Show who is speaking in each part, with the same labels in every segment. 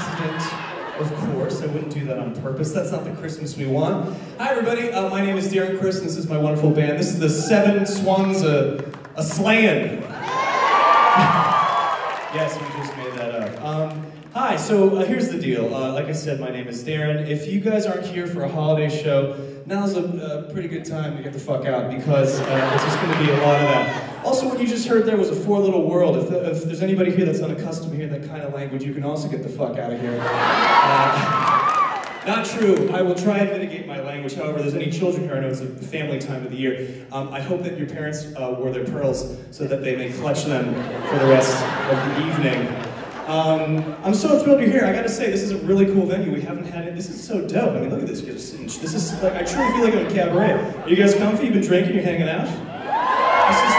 Speaker 1: accident. Of course, I wouldn't do that on purpose. That's not the Christmas we want. Hi, everybody. Uh, my name is Darren Criss, and this is my wonderful band. This is the Seven Swans a, a Slayin'. Yes, we just made that up. Um, hi, so uh, here's the deal. Uh, like I said, my name is Darren. If you guys aren't here for a holiday show, now's a, a pretty good time to get the fuck out because uh, it's just going to be a lot of that. Also, what you just heard there was a four little world. If, the, if there's anybody here that's unaccustomed to hearing that kind of language, you can also get the fuck out of here. Uh, not true. I will try and mitigate my language. However, there's any children here, I know it's a family time of the year. Um, I hope that your parents uh, wore their pearls so that they may clutch them for the rest of the evening. Um, I'm so thrilled you're here. I gotta say, this is a really cool venue. We haven't had it. This is so dope. I mean, look at this. This is like, I truly feel like I'm in cabaret. Are you guys comfy? You've been drinking? You're hanging out?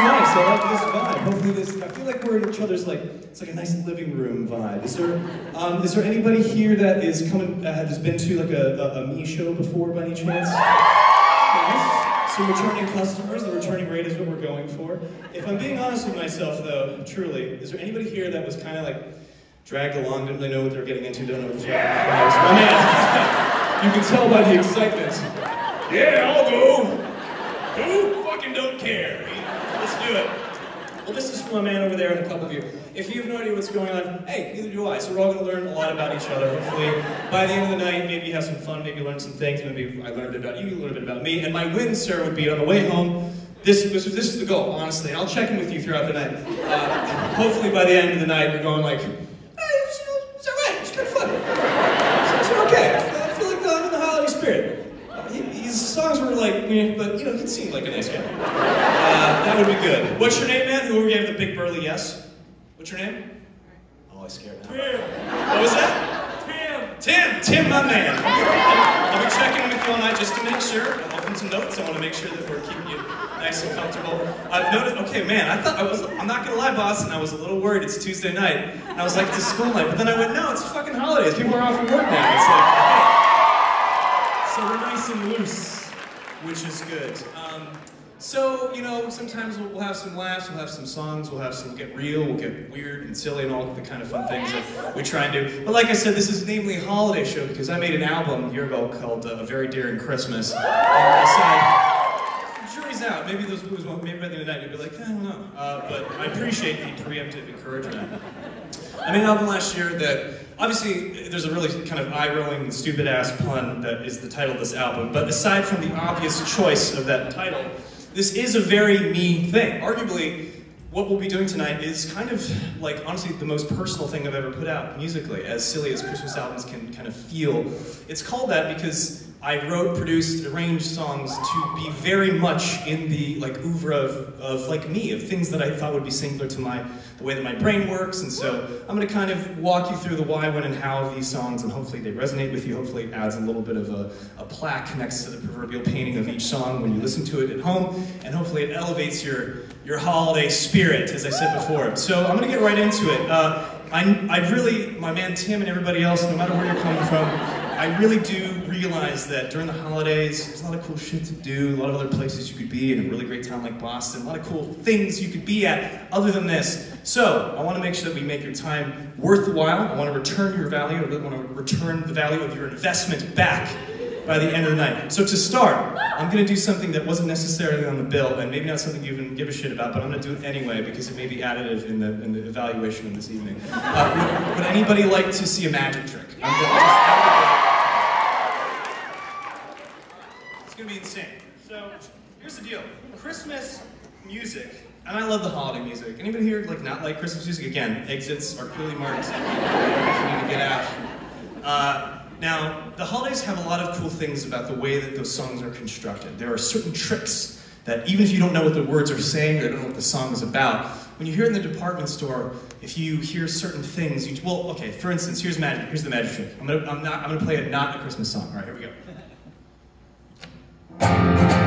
Speaker 1: Nice. I like this vibe. Hopefully, this. I feel like we're in each other's like. It's like a nice living room vibe. Is there, um, is there anybody here that is coming? Uh, has been to like a, a, a me show before by any chance? Nice. So returning customers, the returning rate is what we're going for. If I'm being honest with myself, though, truly, is there anybody here that was kind of like dragged along, didn't really know what they were getting into, don't know what they're My man, you can tell by the excitement. Yeah, I'll go. Who fucking don't care? Well, this is from a man over there and a couple of you. If you have no idea what's going on, hey, neither do I. So we're all going to learn a lot about each other. Hopefully, by the end of the night, maybe have some fun, maybe learn some things. Maybe I learned about you, you learned a bit about me. And my win, sir, would be on the way home. This, this, this is the goal, honestly. And I'll check in with you throughout the night. Uh, hopefully, by the end of the night, you're going like, hey, it's, you know, it's all right. It's kind of fun. It's, it's okay. I feel like I'm in the holiday spirit. Uh, he- His songs were like, eh, but you know, he seemed like a nice guy. Uh, that would be good. What's your name, man? Whoever gave the big burly yes? What's your name? Oh, I scared now. Tim. What was that? Tim. Tim, Tim, my man. I'll be checking with you all night just to make sure. I'm open to notes. I want to make sure that we're keeping you nice and comfortable. I've noticed, Okay, man. I thought I was. I'm not gonna lie, boss. And I was a little worried. It's Tuesday night, and I was like, it's a school night. But then I went, no, it's fucking holidays. People are off from work now. It's like, hey. So we're nice and loose, which is good. Um, so, you know, sometimes we'll, we'll have some laughs, we'll have some songs, we'll have some get real, we'll get weird and silly and all the kind of fun things that we try and do. But like I said, this is namely a holiday show because I made an album a year ago called uh, A Very Darren Crissmas. And I decided, jury's out. Maybe those movies won't, maybe by the end of the night you'll be like, I don't know. Uh, but I appreciate the preemptive encouragement. I made an album last year that obviously there's a really kind of eye-rolling, stupid-ass pun that is the title of this album. But aside from the obvious choice of that title, this is a very me thing. Arguably, what we'll be doing tonight is kind of like honestly the most personal thing I've ever put out musically, as silly as Christmas albums can kind of feel. It's called that because I wrote, produced, arranged songs to be very much in the like oeuvre of, of like me, of things that I thought would be singular to my the way that my brain works. And so I'm going to kind of walk you through the why, when, and how of these songs, and hopefully they resonate with you. Hopefully it adds a little bit of a, a plaque next to the proverbial painting of each song when you listen to it at home, and hopefully it elevates your your holiday spirit, as I said before. So I'm going to get right into it. Uh, I, I really, my man Tim and everybody else, no matter where you're coming from, I really do realize that during the holidays, there's a lot of cool shit to do, a lot of other places you could be in a really great town like Boston, a lot of cool things you could be at other than this. So, I want to make sure that we make your time worthwhile. I want to return your value, I really want to return the value of your investment back by the end of the night. So to start, I'm going to do something that wasn't necessarily on the bill, and maybe not something you even give a shit about, but I'm going to do it anyway because it may be additive in the, in the evaluation of this evening. Uh, would, would, anybody like to see a magic trick? It's going to be insane. So here's the deal. Christmas music and I love the holiday music. Anybody here like not like Christmas music? Again, exits are clearly marked. you need to get out. Uh, now, the holidays have a lot of cool things about the way that those songs are constructed. There are certain tricks that even if you don't know what the words are saying or don't know what the song is about, when you hear it in the department store, if you hear certain things, you, well, okay, for instance, here's magic. Here's the magic trick. I'm gonna, I'm not, I'm gonna play a not a Christmas song. All right, here we go.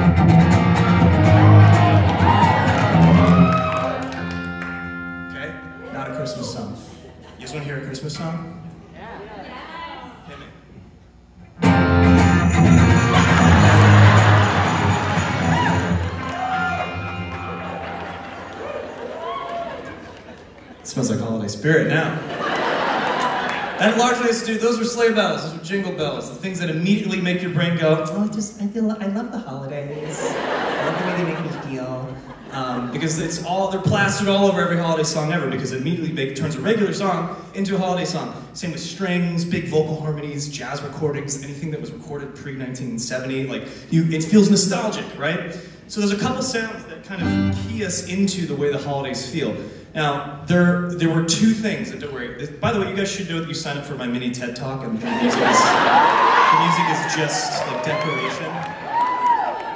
Speaker 1: Want to hear a Christmas song? Yeah. yeah. It smells like holiday spirit now. That largely to those were sleigh bells, those were jingle bells, the things that immediately make your brain go, oh, just, I feel, I love the holidays. I love the way they make me. Um, because it's all, they're plastered all over every holiday song ever because it immediately make, turns a regular song into a holiday song. Same with strings, big vocal harmonies, jazz recordings, anything that was recorded pre-1970, like, you, it feels nostalgic, right? So there's a couple sounds that kind of key us into the way the holidays feel. Now, there, there were two things, don't worry. By the way, you guys should know that you signed up for my mini TED Talk, and the music is, the music is just like decoration.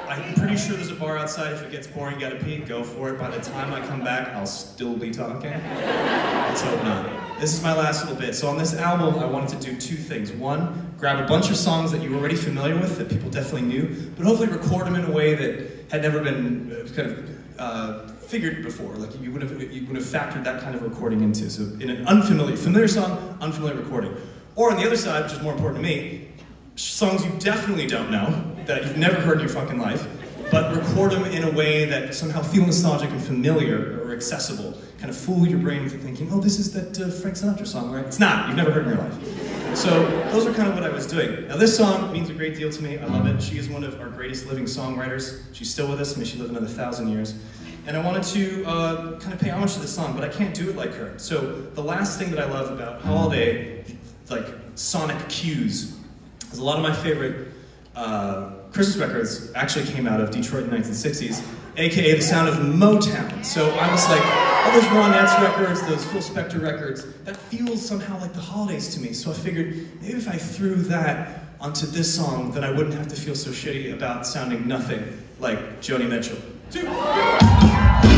Speaker 1: I'm pretty sure a bar outside. If it gets boring, gotta pee, go for it. By the time I come back, I'll still be talking. Let's hope not. This is my last little bit. So on this album, I wanted to do two things. One, grab a bunch of songs that you were already familiar with, that people definitely knew, but hopefully record them in a way that had never been uh, kind of uh, figured before. Like you would have you would have factored that kind of recording into. So in an unfamiliar familiar song, unfamiliar recording. Or on the other side, which is more important to me, songs you definitely don't know that you've never heard in your fucking life, but record them in a way that somehow feel nostalgic and familiar or accessible. Kind of fool your brain into thinking, oh, this is that uh, Frank Sinatra song, right? It's not. You've never heard in your life. So those are kind of what I was doing. Now this song means a great deal to me. I love it. She is one of our greatest living songwriters. She's still with us. May she live another thousand years. And I wanted to uh, kind of pay homage to this song, but I can't do it like her. So the last thing that I love about holiday, like sonic cues, is a lot of my favorite uh, Christmas records actually came out of Detroit in the 1960s, aka the sound of Motown. So I was like, oh, all those Ronettes records, those Phil Spector records, that feels somehow like the holidays to me. So I figured maybe if I threw that onto this song, then I wouldn't have to feel so shitty about sounding nothing like Joni Mitchell. Two.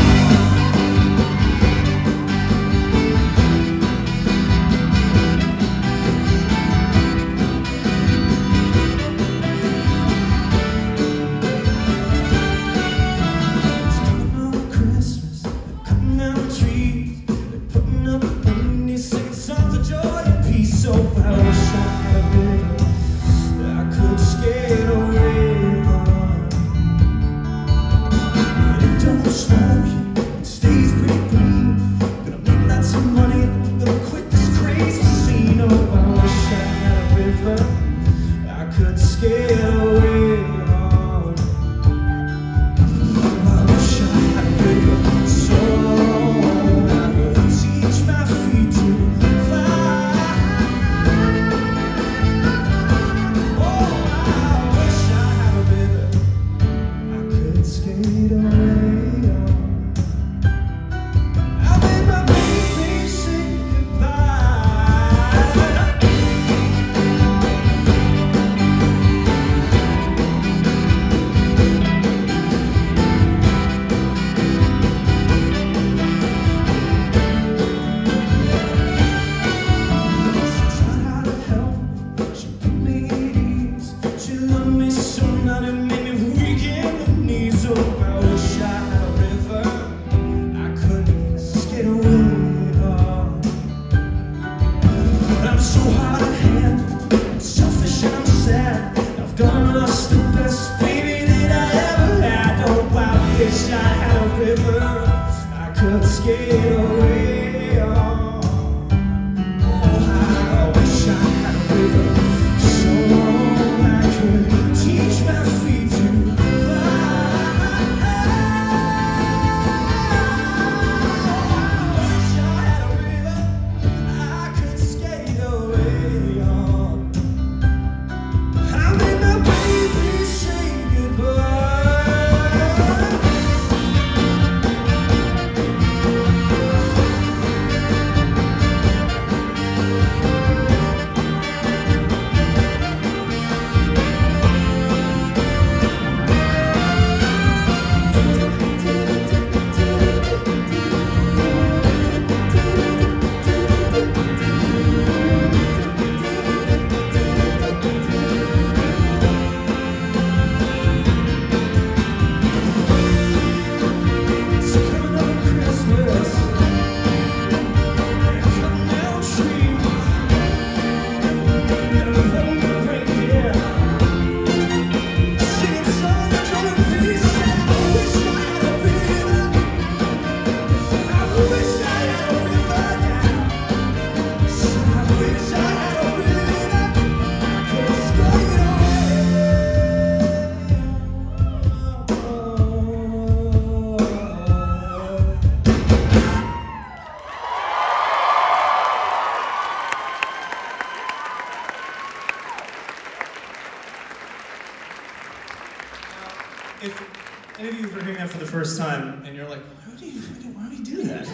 Speaker 1: First time and you're like, why would you, why would you do that?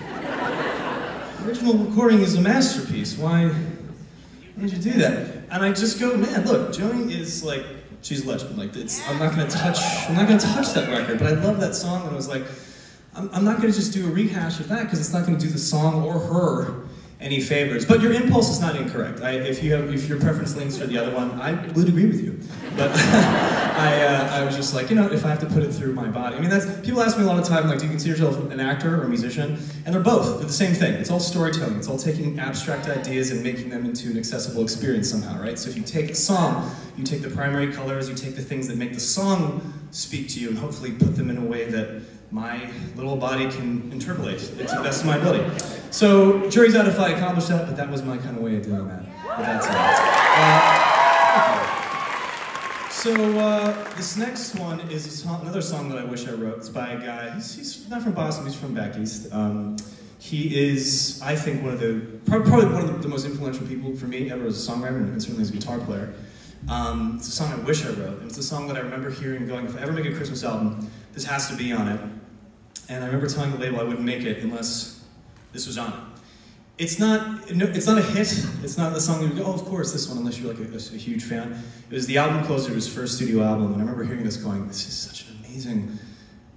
Speaker 1: The original recording is a masterpiece. Why, why did you do that? And I just go, man, look, Joni is like, she's a legend. Like, it's, I'm not gonna touch, I'm not gonna touch that record. But I love that song, and I was like, I'm, I'm not gonna just do a rehash of that because it's not gonna do the song or her any favors. But your impulse is not incorrect. I, if you have, if your preference leans for the other one, I would agree with you. But I, uh, I was just like, you know, if I have to put it through my body. I mean, that's people ask me a lot of time, like, do you consider yourself an actor or a musician? And they're both. They're the same thing. It's all storytelling. It's all taking abstract ideas and making them into an accessible experience somehow, right? So if you take a song, you take the primary colors, you take the things that make the song speak to you, and hopefully put them in a way that my little body can interpolate it to the best of my ability. So, jury's out if I accomplished that, but that was my kind of way of doing that. But that's it. Uh. So, uh, this next one is song, another song that I wish I wrote. It's by a guy, he's, he's not from Boston, he's from back east. Um, he is, I think, one of the, probably one of the, the most influential people for me ever as a songwriter and certainly as a guitar player. Um, it's a song I wish I wrote, and it's a song that I remember hearing going, if I ever make a Christmas album, this has to be on it. And I remember telling the label I wouldn't make it unless this was on it. It's not, no, it's not a hit. It's not the song you go, oh, of course, this one, unless you're like a, a huge fan. It was the album closer to his first studio album, and I remember hearing this going, this is such an amazing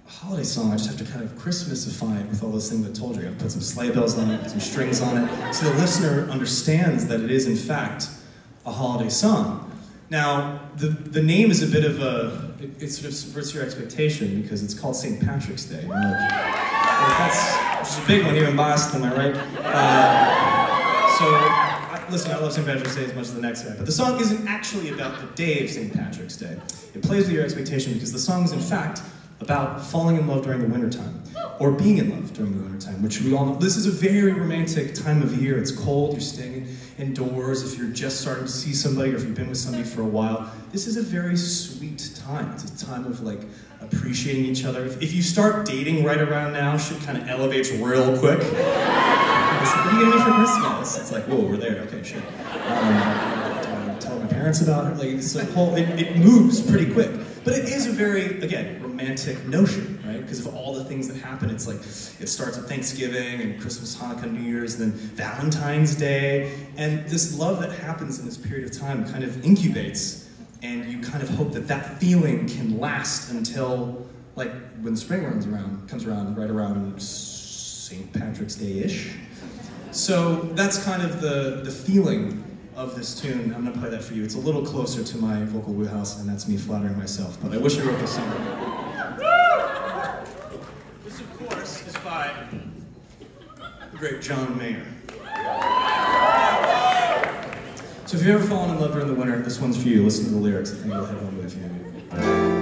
Speaker 1: holiday song. I just have to kind of Christmasify it with all those things I told you. I gotta put some sleigh bells on it, put some strings on it, so the listener understands that it is, in fact, a holiday song. Now, the, the name is a bit of a, it, it sort of subverts your expectation because it's called St. Patrick's Day. Like, that's is a big one here in Boston, am I right? Uh, so, I, listen, I love St. Patrick's Day as much as the next guy, but the song isn't actually about the day of St. Patrick's Day. It plays with your expectation because the song is, in fact, about falling in love during the wintertime, or being in love during the wintertime, which we all know. This is a very romantic time of year. It's cold, you're staying indoors, if you're just starting to see somebody, or if you've been with somebody for a while, this is a very sweet time. It's a time of like appreciating each other. If, if you start dating right around now, shit kind of elevates real quick. Like, what are you getting me for Christmas? It's like, whoa, we're there. Okay, sure. Um, tell my parents about it. Like, it's a whole, it, it moves pretty quick. But it is a very, again, romantic notion, right? Because of all the things that happen. It's like, it starts with Thanksgiving and Christmas, Hanukkah, New Year's, and then Valentine's Day. And this love that happens in this period of time kind of incubates. And you kind of hope that that feeling can last until, like, when spring runs around, comes around, right around St. Patrick's Day-ish. So that's kind of the, the feeling of this tune. I'm gonna play that for you. It's a little closer to my vocal wheelhouse, and that's me flattering myself, but I wish I wrote this song. This, of course, is by the great John Mayer. So if you've ever fallen in love during the winter, this one's for you. Listen to the lyrics. I think you'll hit home with you.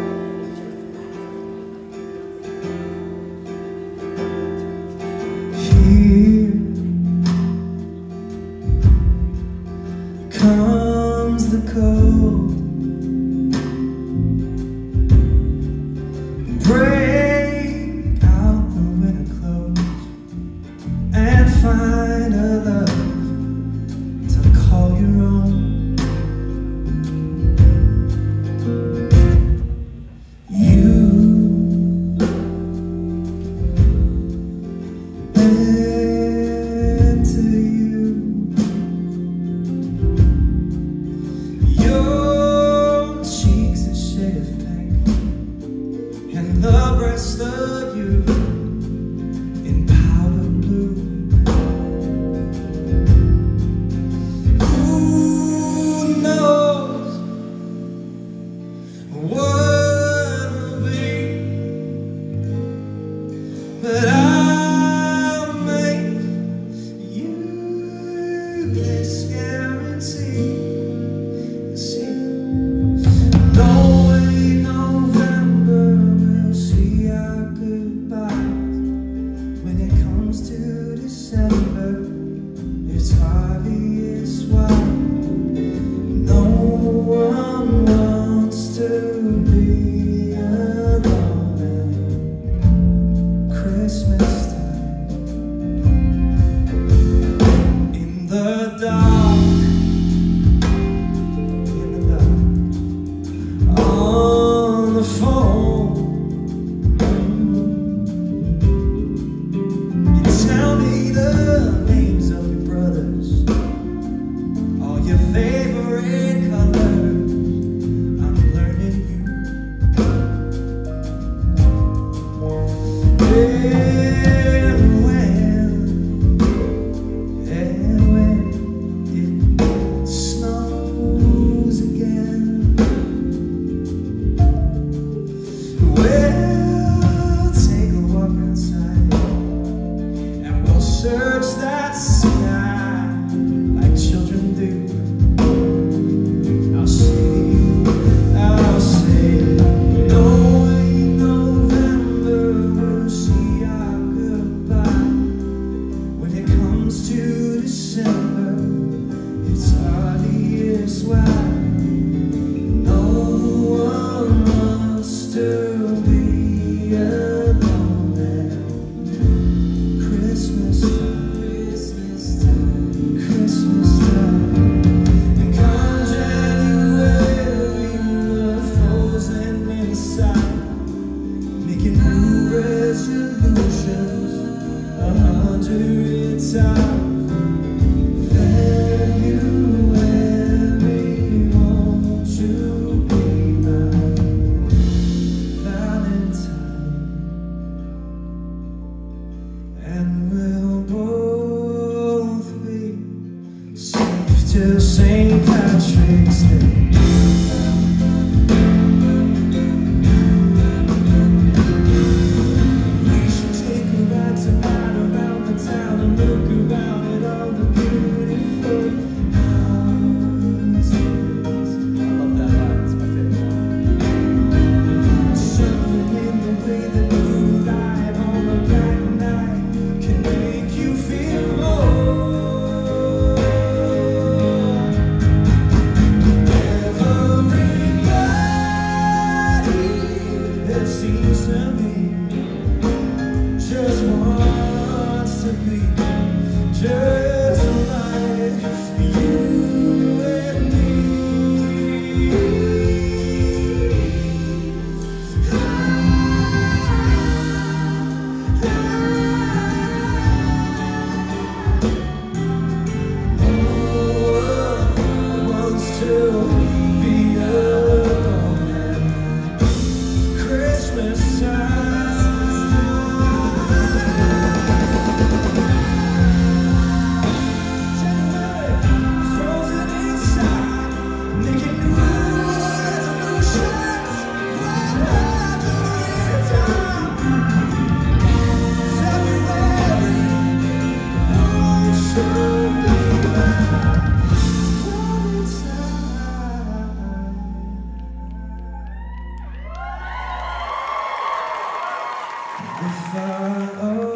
Speaker 2: If I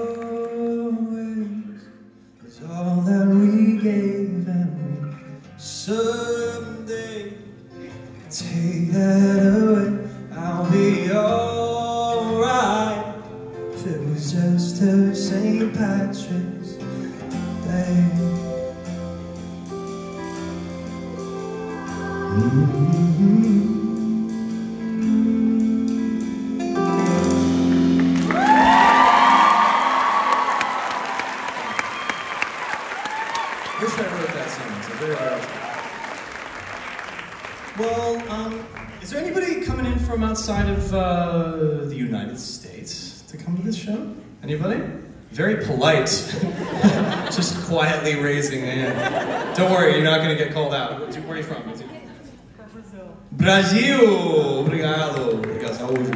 Speaker 1: Brasil! Obrigado. Obrigado. Saúde.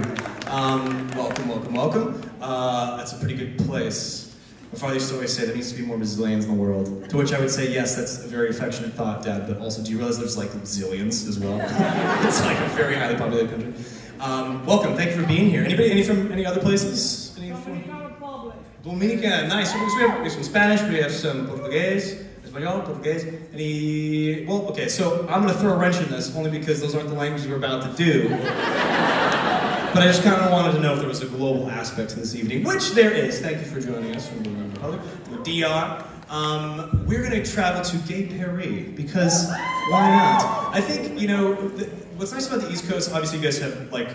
Speaker 1: Um, welcome, welcome, welcome. Uh, that's a pretty good place. My father used to always say there needs to be more Brazilians in the world. To which I would say, yes, that's a very affectionate thought, Dad, but also, do you realize there's like zillions as well? it's like a very highly populated country. Um, welcome, thank you for being here. Anybody, any from any other places? Any from Dominica, nice. So we have, we have some Spanish, we have some Portuguese, Espanol, Portuguese. Any, well, okay, so I'm gonna throw a wrench in this only because those aren't the languages we're about to do. But I just kind of wanted to know if there was a global aspect to this evening, which there is. Thank you for joining us from the the DR. Um, we're going to travel to Gay Paris because why not? I think you know th- what's nice about the East Coast. Obviously, you guys have like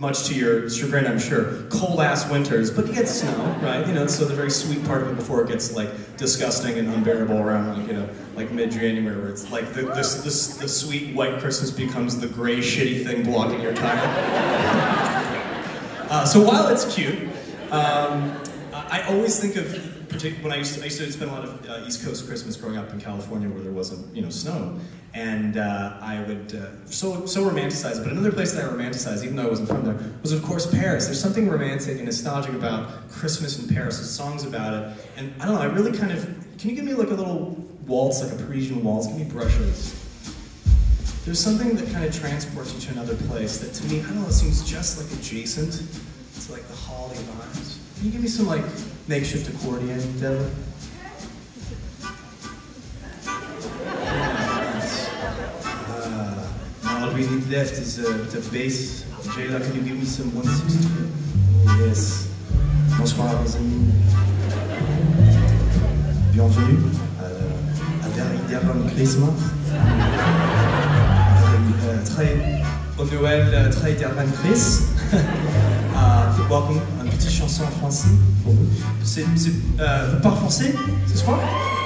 Speaker 1: much to your chagrin, I'm sure, cold ass winters, but you get snow, right? You know, so the very sweet part of it before it gets like disgusting and unbearable around like you know like mid-January, where it's like the the, the, the sweet white Christmas becomes the gray shitty thing blocking your tire. Uh, so while it's cute, um, I always think of when I used to I used to spend a lot of uh, East Coast Christmas growing up in California where there wasn't you know snow, and uh, I would uh, so so romanticize. But another place that I romanticized, even though I wasn't from there, was of course Paris. There's something romantic and nostalgic about Christmas in Paris. There's songs about it, and I don't know. I really kind of can you give me like a little waltz, like a Parisian waltz? Give me brushes. There's something that kind of transports you to another place that to me, I don't know, it seems just like adjacent to like the holiday vibes. Can you give me some like makeshift accordion, Devin? Uh, now all we need left is a bit of bass. Jayla, can you give me some 162? Yes. Bonsoir, mes amis. Bienvenue à, à Devon Christmas. Euh, très au Noël, euh, très Devon Chris. Uh, welcome, chanson en français. C'est, euh, vous ce soir?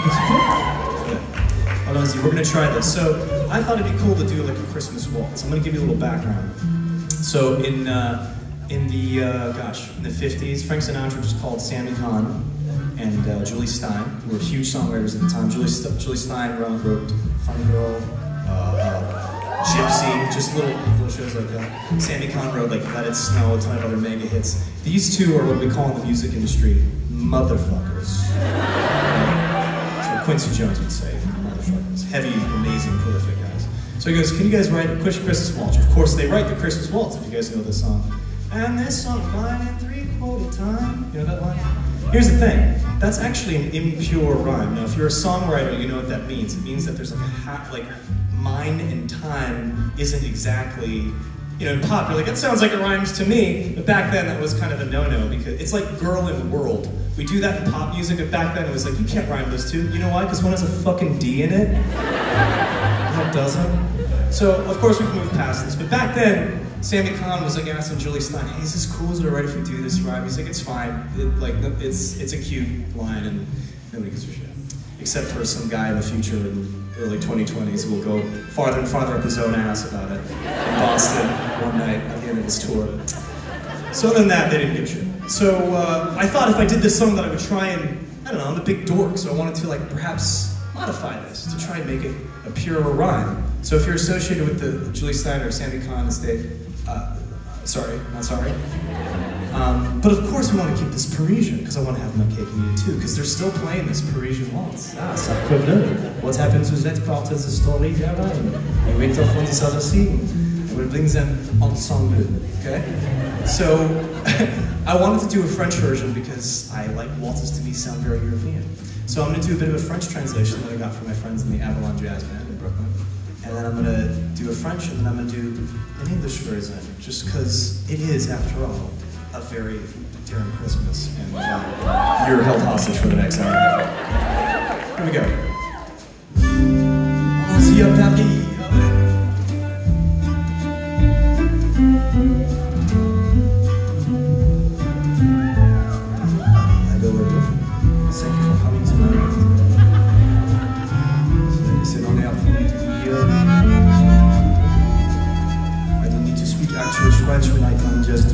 Speaker 1: Un petit peu? Allons-y, we're gonna try this. So, I thought it'd be cool to do like a Christmas waltz. I'm gonna give you a little background. So, in, uh, in the, uh, gosh, in the 50s, Frank Sinatra just called Sammy Cahn and uh, Jule Styne, who were huge songwriters at the time. Julie, St- Jule Styne wrote, wrote Funny Girl, uh, uh, Gypsy, just little, little shows like that. Sammy wrote like Let It Snow, a ton of other mega hits. These two are what we call in the music industry motherfuckers. That's what Quincy Jones would say, motherfuckers. Heavy, amazing, prolific guys. So he goes, Can you guys write a Christmas Waltz? Of course, they write the Christmas Waltz if you guys know this song. And this song, line in three quarter time. You know that line? Here's the thing. That's actually an impure rhyme. Now, if you're a songwriter, you know what that means. It means that there's like a half, like mine and time isn't exactly, you know, in pop. You're like, that sounds like it rhymes to me. But back then, that was kind of a no-no because it's like girl in world. We do that in pop music, but back then it was like, you can't rhyme those two. You know why? Because one has a fucking D in it. That doesn't. So, of course, we've moved past this. But back then, Sammy Cahn was like asking Jule Styne, hey, is this cool? Is it alright if we do this rhyme? He's like, it's fine. It, like, it's, it's a cute line and nobody gives a shit. Except for some guy in the future early 2020s who will go farther and farther up his own ass about it in Boston one night at the end of his tour. So other than that, they didn't a shit. So uh, I thought if I did this song that I would try and, I don't know, I'm a big dork, so I wanted to like perhaps modify this to try and make it a purer rhyme. So if you're associated with the Julie Steiner Sammy Cahn estate, uh, sorry, not sorry. Um, but of course we want to keep this Parisian, because I want to have my cake and eat it too, because they're still playing this Parisian waltz. Ah, sacre bleu. What happened to that part of the story, Caroline? You went off on this other scene. We'll bring them ensemble, okay? So, I wanted to do a French version because I like waltzes to me sound very European. So I'm gonna do a bit of a French translation that I got from my friends in the Avalon Jazz Band in Brooklyn. And then I'm gonna do a French and then I'm gonna do an English version, just because it is, after all, a very Darren Crissmas. And uh, you're held hostage for the next hour. Here we go.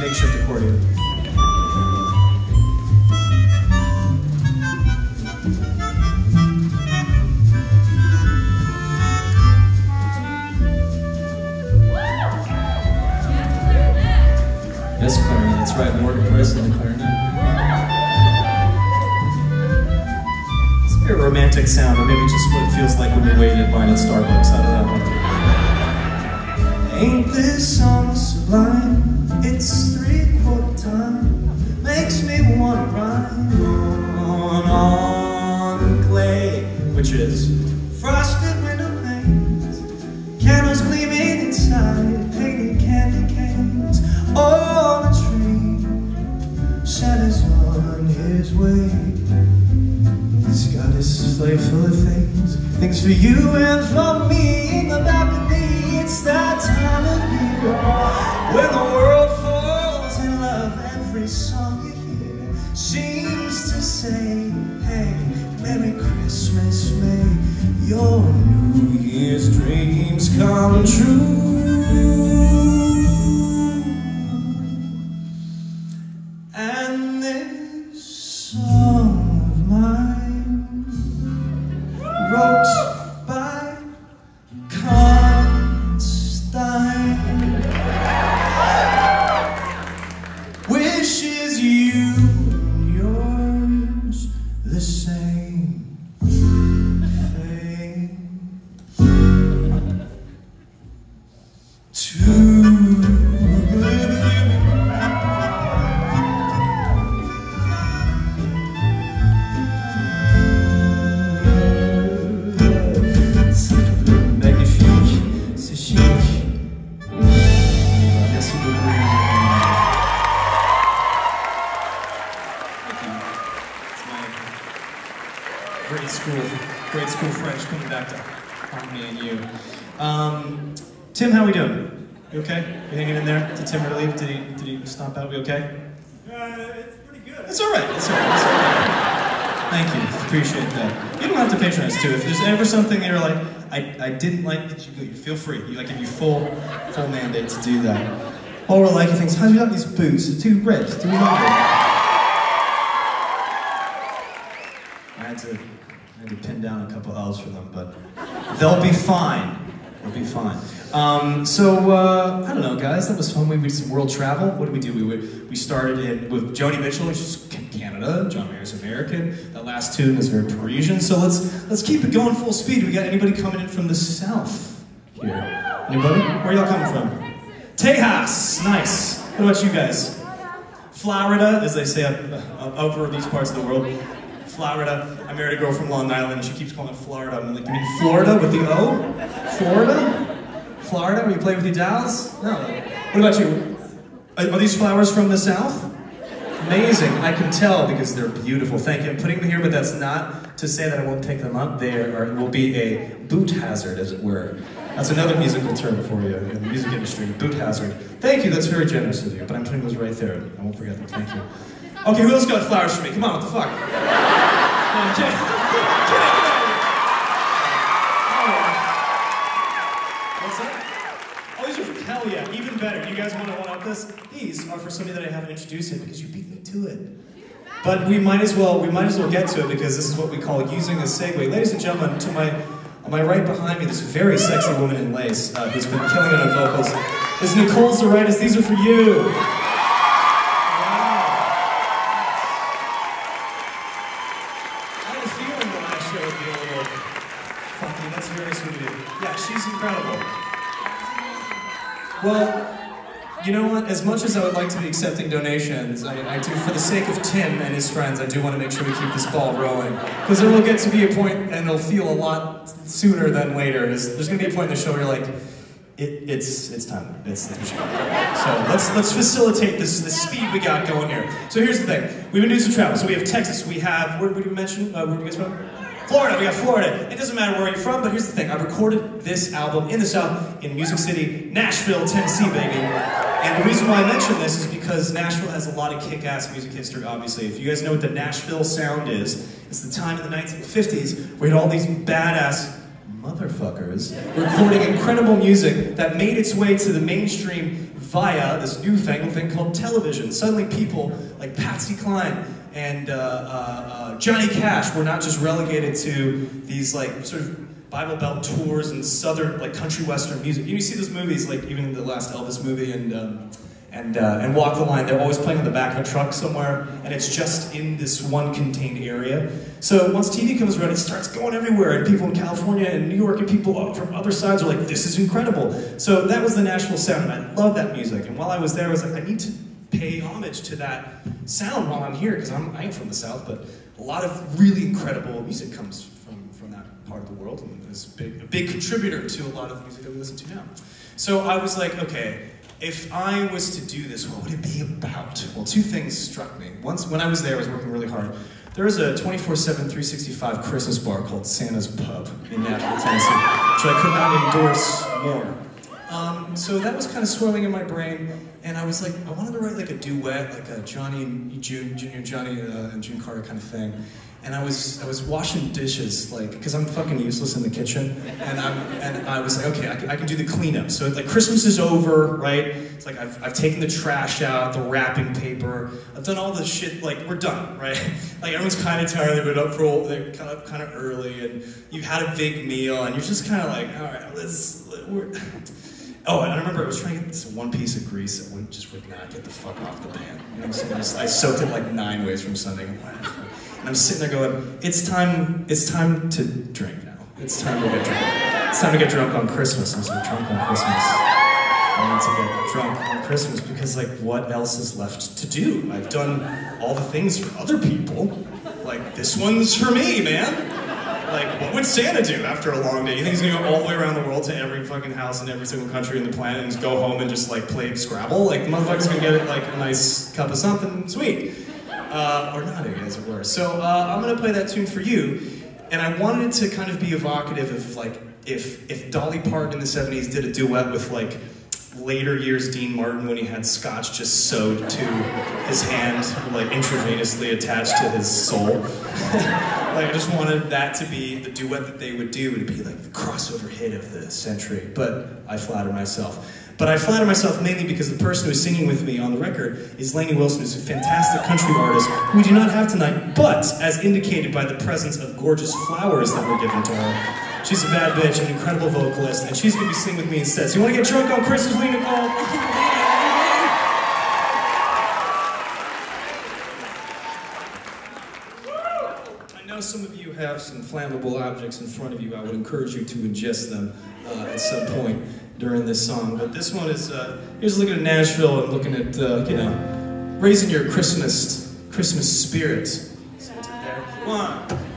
Speaker 1: makeshift accordion.
Speaker 3: Yes, clarinet. That's right. Morgan Price on the clarinet.
Speaker 1: It's a very romantic sound, or maybe just what it feels like when you're waiting in line at Starbucks. I don't know. Ain't this song sublime? It's stomp out? We okay?
Speaker 4: Uh, it's pretty good.
Speaker 1: It's all right. It's all right. It's all right. Thank you. Appreciate that. You don't have to patronize too. If there's ever something that you're like, I, I didn't like that you go, you feel free. You like give you full full mandate to do that. All we're liking things. How do you like these boots? They're too red. Do we like them? I had to I had to pin down a couple L's for them, but they'll be fine. They'll be fine. Um, so uh, I don't know, guys. That was fun. We did some world travel. What did we do? We we, we started in with Joni Mitchell, which is Canada. John Mayer's American. That last tune is very Parisian. So let's let's keep it going full speed. We got anybody coming in from the south here? Anybody? Where y'all coming from? Tejas. Nice. What about you guys? Florida, as they say up, up over these parts of the world. Florida. I married a girl from Long Island, and she keeps calling it Florida. I'm like, you mean Florida with the O? Florida? Florida, where you play with your dolls? No. What about you? Are, are these flowers from the South? Amazing. I can tell because they're beautiful. Thank you. I'm putting them here, but that's not to say that I won't take them up. They are, will be a boot hazard, as it were. That's another musical term for you in the music industry, boot hazard. Thank you, that's very generous of you, but I'm putting those right there. I won't forget them, thank you. Okay, who else got flowers for me? Come on, what the fuck? Kidding. Kidding, get? Oh, these are yeah, even better. You guys want to one up this? These are for somebody that I haven't introduced yet because you beat me to it. But we might as well we might as well get to it because this is what we call using a segue. Ladies and gentlemen, to my on my right behind me, this very sexy woman in lace uh, who's been killing it on vocals. Is Nicole Zaritis. These are for you. I had a feeling the last show would be a little funky. That's very sweet of you. Yeah, she's incredible. Well, you know what? As much as I would like to be accepting donations, I, I do, for the sake of Tim and his friends, I do want to make sure we keep this ball rolling. Because there will get to be a point, and it'll feel a lot sooner than later. There's, there's going to be a point in the show where you're like, it, it's it's time. It's, it's so let's let's facilitate this the speed we got going here. So here's the thing: we've been doing some travel. So we have Texas. We have where did we mention? Uh, where are you guys from? Florida. We got Florida. It doesn't matter where you're from, but here's the thing: I recorded this album in the South, in Music City, Nashville, Tennessee, baby. And the reason why I mention this is because Nashville has a lot of kick-ass music history. Obviously, if you guys know what the Nashville sound is, it's the time in the 1950s where you had all these badass motherfuckers recording incredible music that made its way to the mainstream via this newfangled thing called television. Suddenly, people like Patsy Cline and uh, uh, uh, Johnny Cash were not just relegated to these like sort of Bible Belt tours and southern like country western music. You see those movies like even the last Elvis movie and. Um, and, uh, and walk the line. They're always playing on the back of a truck somewhere, and it's just in this one contained area. So once TV comes around, it starts going everywhere, and people in California and New York and people from other sides are like, this is incredible. So that was the Nashville sound, and I love that music. And while I was there, I was like, I need to pay homage to that sound while I'm here, because I'm, I ain't from the South, but a lot of really incredible music comes from, from that part of the world, and is big, a big contributor to a lot of the music that we listen to now. So I was like, okay, if I was to do this, what would it be about? Well, two things struck me. Once, when I was there, I was working really hard. There was a 24-7, 365 Christmas bar called Santa's Pub in Nashville, Tennessee, which I could not endorse more. Um, so that was kind of swirling in my brain, and I was like, I wanted to write like a duet, like a Johnny and June, Junior Johnny uh, and June Carter kind of thing. And I was I was washing dishes like because I'm fucking useless in the kitchen. And I'm and I was like okay I can, I can do the cleanup. So like Christmas is over right? It's like I've, I've taken the trash out the wrapping paper. I've done all the shit like we're done right? Like everyone's kind of tired they've been up for they're kind of kind of early and you've had a big meal and you're just kind of like all right let's we're Oh, and I remember I was trying to get this one piece of grease that would just would not get the fuck off the pan. You know? I soaked it like nine ways from Sunday. And I'm sitting there going, it's time, it's time to drink now. It's time to get drunk. It's time to get drunk on Christmas. I'm so drunk on Christmas. I need to get drunk on Christmas because like what else is left to do? I've done all the things for other people. Like this one's for me, man. Like, what would Santa do after a long day? You think he's gonna go all the way around the world to every fucking house in every single country in the planet and just go home and just like play Scrabble? Like, the motherfucker's gonna get like a nice cup of something sweet uh, or not, as it were. So uh, I'm gonna play that tune for you, and I wanted it to kind of be evocative of like if if Dolly Parton in the '70s did a duet with like later years Dean Martin when he had scotch just sewed to his hand, like intravenously attached to his soul. like I just wanted that to be the duet that they would do to be like the crossover hit of the century. But I flatter myself. But I flatter myself mainly because the person who's singing with me on the record is Lainey Wilson, who's a fantastic country artist who we do not have tonight, but as indicated by the presence of gorgeous flowers that were given to her. She's a bad bitch, an incredible vocalist, and she's gonna be singing with me instead. So you wanna get drunk on Christmas, Lee Nicole? some of you have some flammable objects in front of you. I would encourage you to ingest them uh, at some point during this song. But this one is uh, here's looking at Nashville and looking at uh, you know raising your Christmas Christmas spirit. So there. One.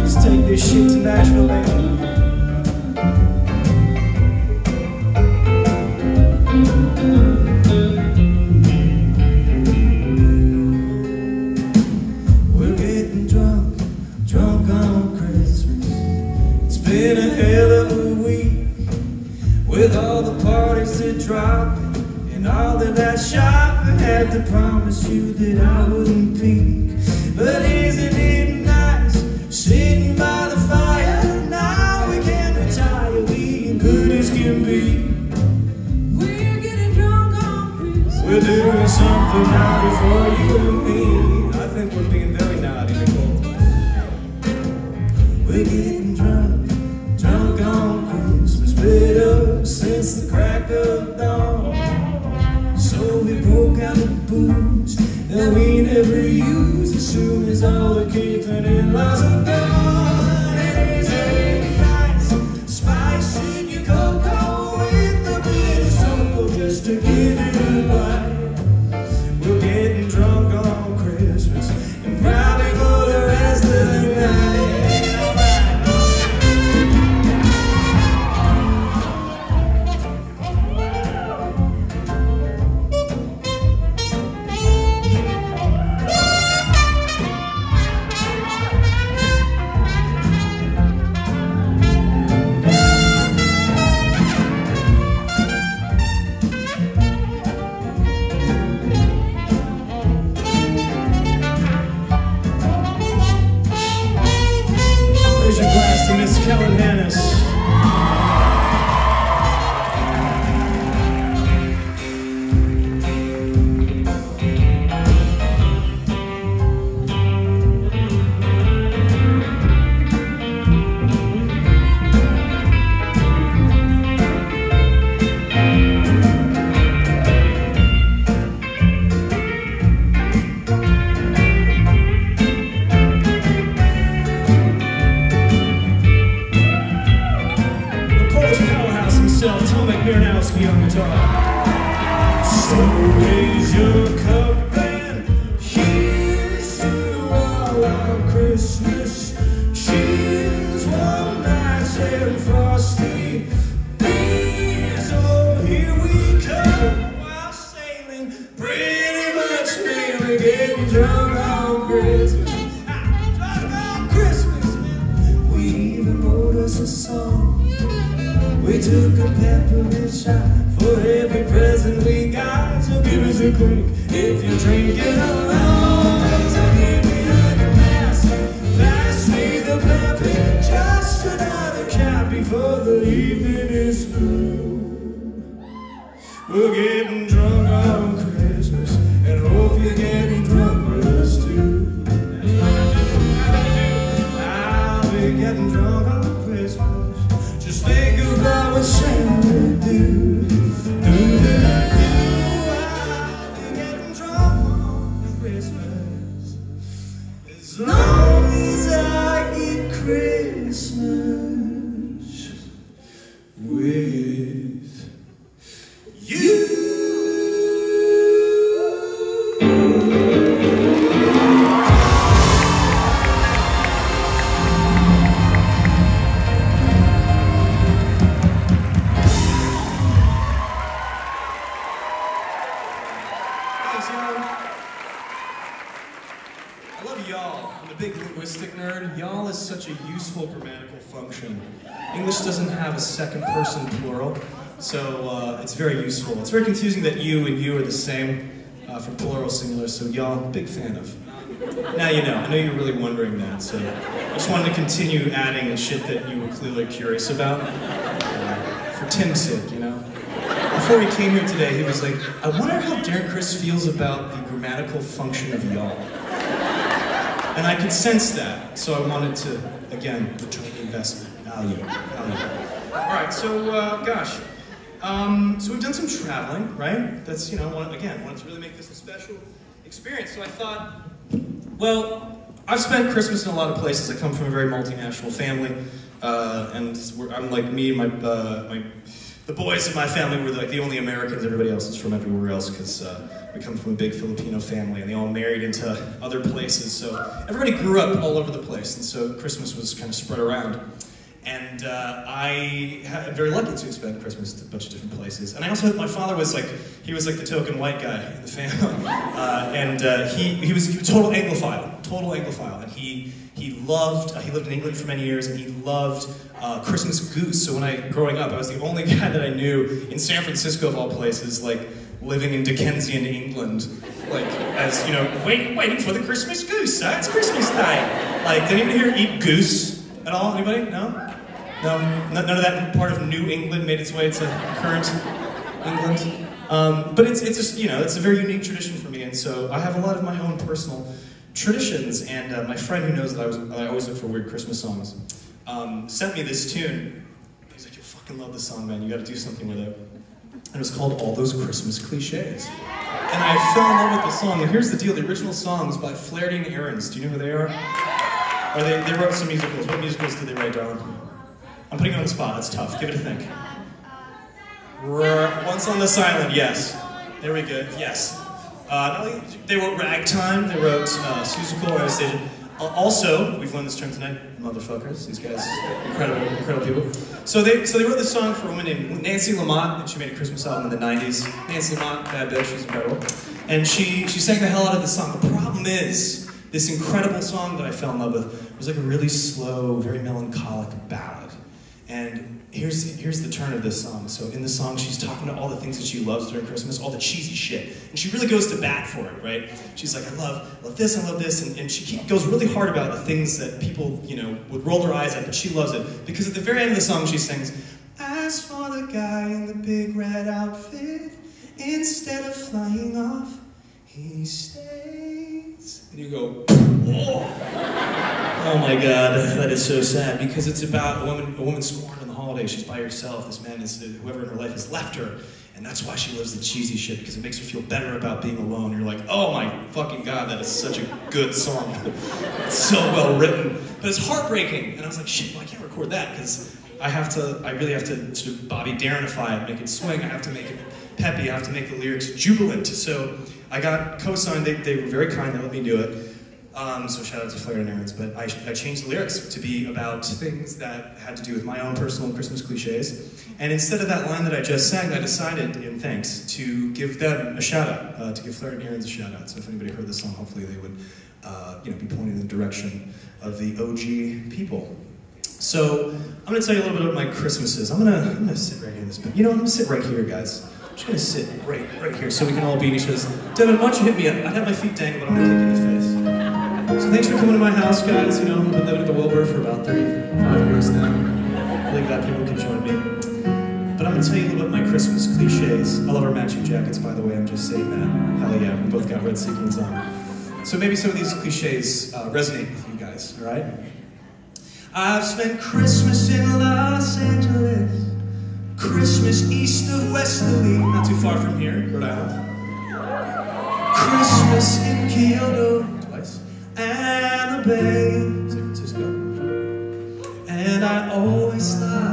Speaker 1: Let's take this shit to Nashville, baby. I you that I wouldn't peek But isn't it nice? Sitting by the fire. Now we can retire, we good as can be.
Speaker 5: We're getting drunk on Christmas.
Speaker 1: We're doing something now before you. Snow is like Christmas. so y'all, big fan of. Now you know. I know you're really wondering that, so I just wanted to continue adding shit that you were clearly curious about. Uh, for Tim's sake, you know? Before he came here today, he was like, I wonder how Darren Criss feels about the grammatical function of y'all. And I could sense that, so I wanted to, again, return the investment. Value. Value. All right, so, uh, gosh. Um, so we've done some traveling, right? That's, you know, wanted, again, wanted to really make this a special experience. So I thought, well, I've spent Christmas in a lot of places. I come from a very multinational family, uh, and I'm like me and my, uh, my the boys in my family were like the only Americans. Everybody else is from everywhere else because uh, we come from a big Filipino family, and they all married into other places. So everybody grew up all over the place, and so Christmas was kind of spread around. And uh, I had very lucky to spend Christmas at a bunch of different places. And I also, my father was like, he was like the token white guy in the family. Uh, and uh, he, he, was, a total Anglophile, total Anglophile. And he, he loved, uh, he lived in England for many years, and he loved uh, Christmas goose. So when I, growing up, I was the only guy that I knew in San Francisco, of all places, like living in Dickensian England, like as, you know, wait, waiting for the Christmas goose. Huh? It's Christmas night. Like, did anybody here eat goose at all? Anybody? No? No, none of that part of New England made its way to current England. Um, but it's, it's just, you know, it's a very unique tradition for me, and so I have a lot of my own personal traditions. And uh, my friend who knows that I, was, I always look for weird Christmas songs um, sent me this tune. He's like, "You fucking love this song, man. You got to do something with it." And it was called "All Those Christmas Cliches." And I fell in love with the song. And here's the deal: the original song is by Flaherty and Ahrens. Do you know who they are? They, they wrote some musicals. What musicals did they write, darling? I'm putting you on the spot. That's tough. Give it a think. R- Once on this island, yes. There we go. Yes. Uh, only- they wrote Ragtime. They wrote uh, Seussical or Anastasia. Uh, also, we've learned this term tonight, motherfuckers. These guys, incredible, incredible people. So they, so they wrote this song for a woman named Nancy LaMott, and she made a Christmas album in the '90s. Nancy LaMott, bad bitch, she's incredible. And she, she sang the hell out of the song. The problem is, this incredible song that I fell in love with was like a really slow, very melancholic ballad. And here's, here's the turn of this song. So in the song, she's talking to all the things that she loves during Christmas, all the cheesy shit. And she really goes to bat for it, right? She's like, I love, love this, I love this. And, and she keep, goes really hard about the things that people, you know, would roll their eyes at, but she loves it. Because at the very end of the song, she sings, As for the guy in the big red outfit, instead of flying off, he stays. And you go, Oh my God, that is so sad because it's about a woman, a woman scorned on the holiday. She's by herself. This man is whoever in her life has left her, and that's why she loves the cheesy shit because it makes her feel better about being alone. You're like, oh my fucking God, that is such a good song. it's so well written, but it's heartbreaking. And I was like, shit, well, I can't record that because I have to. I really have to sort of Bobby Darinify it, make it swing. I have to make it peppy. I have to make the lyrics jubilant. So I got co-signed. They, they were very kind. They let me do it. Um, so shout out to Flair and Ahrens, but I, I changed the lyrics to be about things that had to do with my own personal Christmas cliches. And instead of that line that I just sang, I decided, in thanks, to give them a shout out, uh, to give Flair and Ahrens a shout out. So if anybody heard this song, hopefully they would, uh, you know, be pointing in the direction of the OG people. So I'm going to tell you a little bit about my Christmases. I'm going to sit right here in this, but you know, I'm going to sit right here, guys. I'm just to sit right right here so we can all be in each other's. Devin, why don't you hit me up? I'd have my feet dangling, but I'm you in the face. So thanks for coming to my house, guys. You know, I've been living at the Wilbur for about 35 years now. I Really glad people can join me. But I'm gonna tell you a little bit my Christmas cliches. I love our matching jackets, by the way. I'm just saying that. Hell yeah, we both got red sequins on. So maybe some of these cliches uh, resonate with you guys, all right? I've spent Christmas in Los Angeles, Christmas east of Westerly, not too far from here, Rhode Island. Christmas in Kyoto, twice, and Bay, San Francisco. And I always thought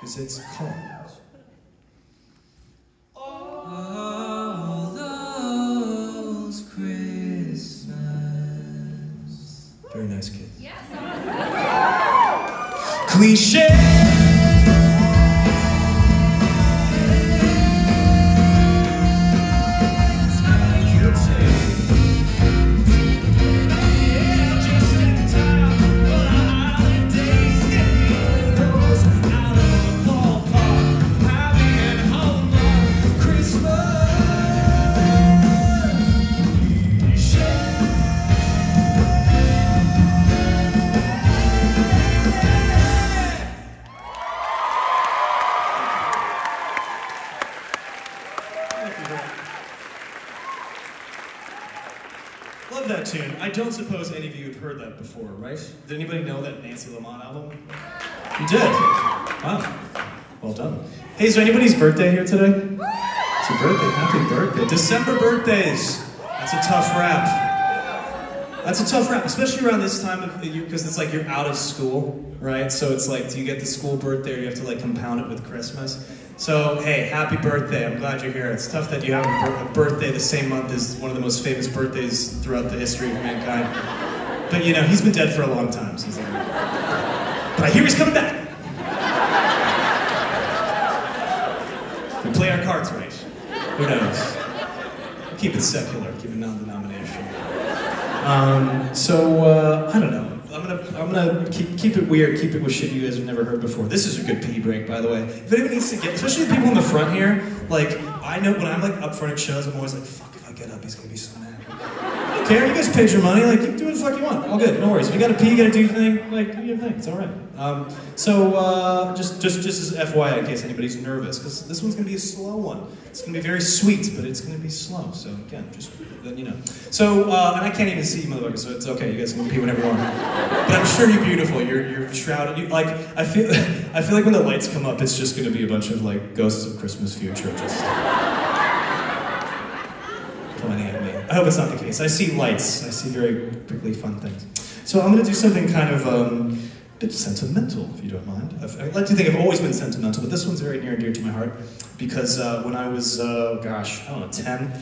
Speaker 1: because it's called.
Speaker 2: All those Christmas.
Speaker 1: Very nice kid.
Speaker 2: Cliche.
Speaker 1: You did? Wow. Well done. Hey, is there anybody's birthday here today? It's a birthday. Happy birthday. December birthdays. That's a tough rap. That's a tough rap, especially around this time of the year, because it's like you're out of school, right? So it's like, do you get the school birthday or you have to like compound it with Christmas? So, hey, happy birthday. I'm glad you're here. It's tough that you have a, birthday the same month as one of the most famous birthdays throughout the history of mankind. But you know, he's been dead for a long time, so like, but I hear he's coming back. We play our cards right. Who knows? Keep it secular, keep it non-denominational. Um, so uh, I don't know. I'm gonna I'm gonna keep keep it weird, keep it with shit you guys have never heard before. This is a good pee break, by the way. If anyone needs to get, especially the people in the front here, like I know when I'm like up front at shows, I'm always like, fuck if I get up, he's gonna be so mad. I don't care, you guys paid your money, like you do what the fuck you want. All good, no worries. If you gotta pee, you gotta do your thing, like do your thing. It's all right. Um, so uh, just just just as FYI, in case anybody's nervous, because this one's gonna be a slow one. It's gonna be very sweet, but it's gonna be slow. So again, just then you know. So uh, and I can't even see you, motherfucker. So it's okay. You guys can pee whenever you want. But I'm sure you're beautiful. You're you're shrouded. You, like I feel I feel like when the lights come up, it's just gonna be a bunch of like ghosts of Christmas future just pointing at me. I hope it's not the case. I see lights. I see very quickly fun things. So I'm going to do something kind of um, bit sentimental, if you don't mind. I've, I like to think I've always been sentimental, but this one's very near and dear to my heart because uh, when I was, uh, gosh, I don't know, 10,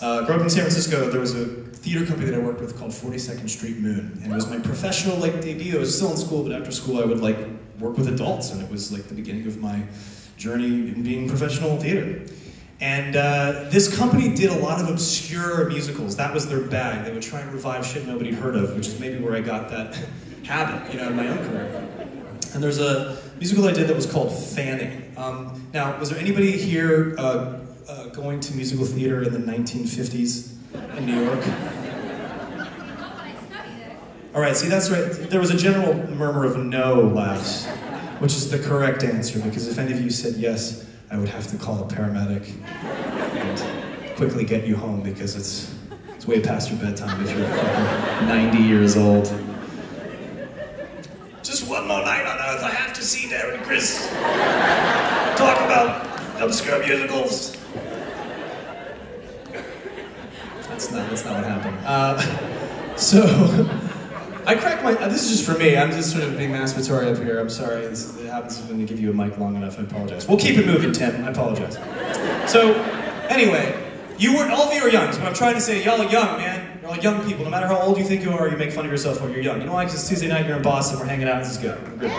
Speaker 1: uh, grew up in San Francisco, there was a theater company that I worked with called 42nd Street Moon, and it was my professional like debut. I was still in school, but after school I would like work with adults, and it was like the beginning of my journey in being professional theater. And uh, this company did a lot of obscure musicals. That was their bag. They would try and revive shit nobody'd heard of, which is maybe where I got that habit, you know, in my own career. And there's a musical I did that was called Fanny. Um, now, was there anybody here uh, uh, going to musical theater in the 1950s in New York? All right, see, that's right. There was a general murmur of no laughs, which is the correct answer, because if any of you said yes, I would have to call a paramedic and quickly get you home because it's, it's way past your bedtime if you're 90 years old. One more night on Earth, I have to see Darren Criss talk about obscure musicals. That's not, that's not what happened. Uh, so, I cracked my. This is just for me. I'm just sort of being masturbatory up here. I'm sorry. This, it happens when you give you a mic long enough. I apologize. We'll keep it moving, Tim. I apologize. So, anyway, you weren't, all of you are young. So I'm trying to say, y'all are young, man. Young people. No matter how old you think you are, you make fun of yourself when you're young. You know why? Because it's Tuesday night. You're in Boston. We're hanging out. This is good. Good.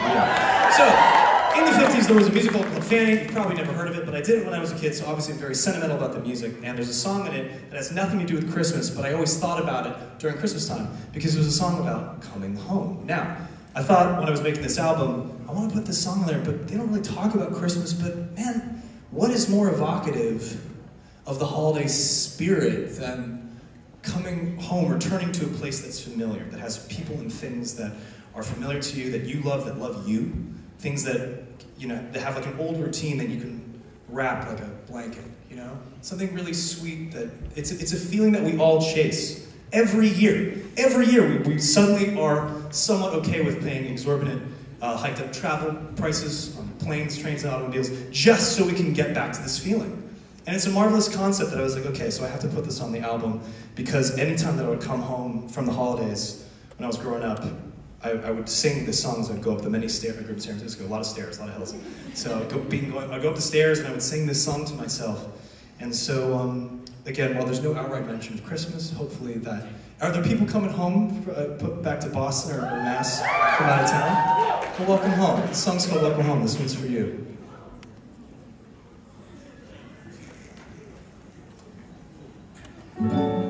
Speaker 1: So. In the 50s, there was a musical called Fanny. You've probably never heard of it, but I did it when I was a kid, so obviously I'm very sentimental about the music. And there's a song in it that has nothing to do with Christmas, but I always thought about it during Christmas time because it was a song about coming home. Now, I thought when I was making this album, I want to put this song in there, but they don't really talk about Christmas. But man, what is more evocative of the holiday spirit than coming home, returning to a place that's familiar, that has people and things that are familiar to you, that you love, that love you, things that you know that have like an old routine that you can wrap like a blanket, you know, something really sweet that it's it's a feeling that we all chase every year. Every year we, we suddenly are somewhat okay with paying exorbitant uh, hiked up travel prices on planes, trains, and automobiles just so we can get back to this feeling. And it's a marvelous concept that I was like, okay, so I have to put this on the album because anytime that I would come home from the holidays when I was growing up,
Speaker 6: I, I would sing the songs. I'd go up the many stairs. I grew up in San Francisco, a lot of stairs, a lot of hills. So I'd go, being, I'd go up the stairs and I would sing this song to myself. And so, um, again, while there's no outright mention of Christmas, hopefully that. Are there people coming home, uh, put back to Boston or, or Mass from out of town? Well, welcome home. This song's called Welcome Home. This one's for you.
Speaker 1: Welcome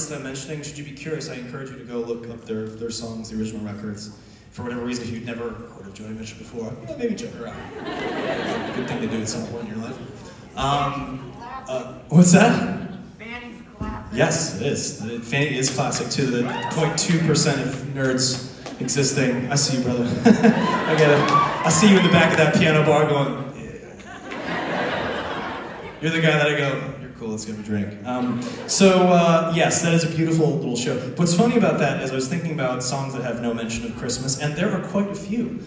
Speaker 6: artists that I'm mentioning, should you be curious, I encourage you to go look up their, their songs, the original records. For whatever reason, if you've never heard of Joni Mitchell before, maybe check her out. Good thing to do at some point in your life. Um, uh, what's that?
Speaker 7: Fanny's classic.
Speaker 6: Yes, it is. Fanny is classic too. The 0.2% of nerds existing. I see you, brother. I get it. I see you in the back of that piano bar going, yeah. You're the guy that I go, cool, let's get a drink. Um, so, uh, yes, that is a beautiful little show. What's funny about that is I was thinking about songs that have no mention of Christmas, and there are quite a few.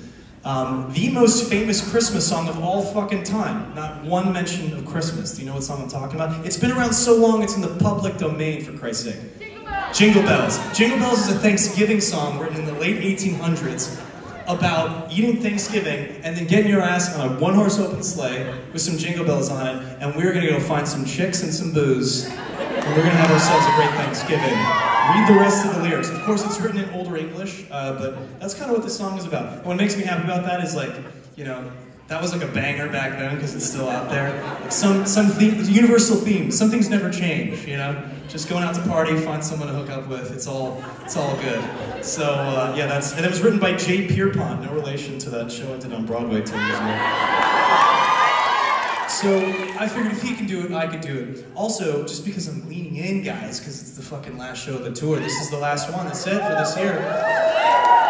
Speaker 6: Um, the most famous Christmas song of all fucking time. Not one mention of Christmas. Do you know what song I'm talking about? It's been around so long, it's in the public domain, for Christ's sake.
Speaker 1: Jingle Bells. Jingle Bells is a Thanksgiving song written in the late 1800s about eating Thanksgiving and then getting your ass on a one horse open sleigh with some jingle bells on it, and we're gonna go find some chicks and some booze, and we're gonna have ourselves a great Thanksgiving. Read the rest of the lyrics. Of course, it's written in older English, uh, but that's kind of what the song is about. And what makes me happy about that is like, you know, that was like a banger back then because it's still out there. Some some theme, universal theme. Some things never change, you know. Just going out to party, find someone to hook up with. It's all it's all good. So uh, yeah, that's and it was written by Jay Pierpont. No relation to that show I did on Broadway ten years ago. So I figured if he can do it, I could do it. Also, just because I'm leaning in, guys, because it's the fucking last show of the tour. This is the last one. That's it for this year.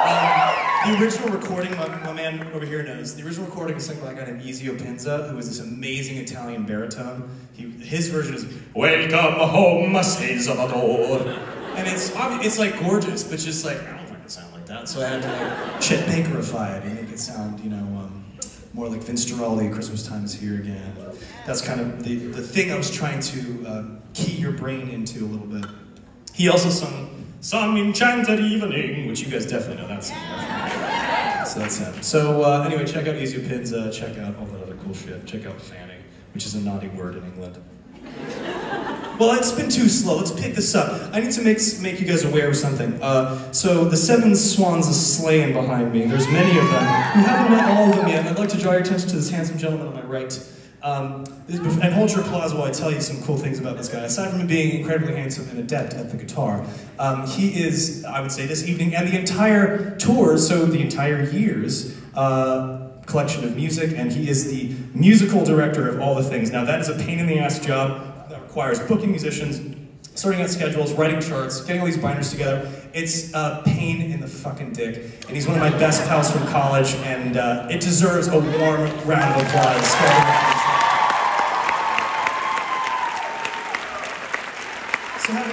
Speaker 1: Um, the original recording, my, my man over here knows. The original recording is sung by a guy named Ezio Pinza, who is this amazing Italian baritone. He, his version is "Welcome home, say Salvador," and it's it's like gorgeous, but just like I don't fucking sound like that. So I had to like Chet Bakerify it and make it sound, you know. Um, more like Vince Guaraldi, Christmas Time is Here Again. That's kind of the, the thing I was trying to uh, key your brain into a little bit. He also sung Some Enchanted Evening, which you guys definitely know that song. So that's him. So uh, anyway, check out Ezio Pinza, uh, check out all that other cool shit. Check out Fanny, which is a naughty word in England. Well, it's been too slow. Let's pick this up. I need to make make you guys aware of something. Uh, so the seven swans are slaying behind me. There's many of them. We haven't met all of them yet. I'd like to draw your attention to this handsome gentleman on my right. Um, and hold your applause while I tell you some cool things about this guy. Aside from him being incredibly handsome and adept at the guitar, um, he is, I would say, this evening and the entire tour, so the entire year's uh, collection of music, and he is the musical director of all the things. Now, that is a pain in the ass job that requires booking musicians, sorting out schedules, writing charts, getting all these binders together. It's a pain in the fucking dick. And he's one of my best pals from college, and uh, it deserves a warm round of applause.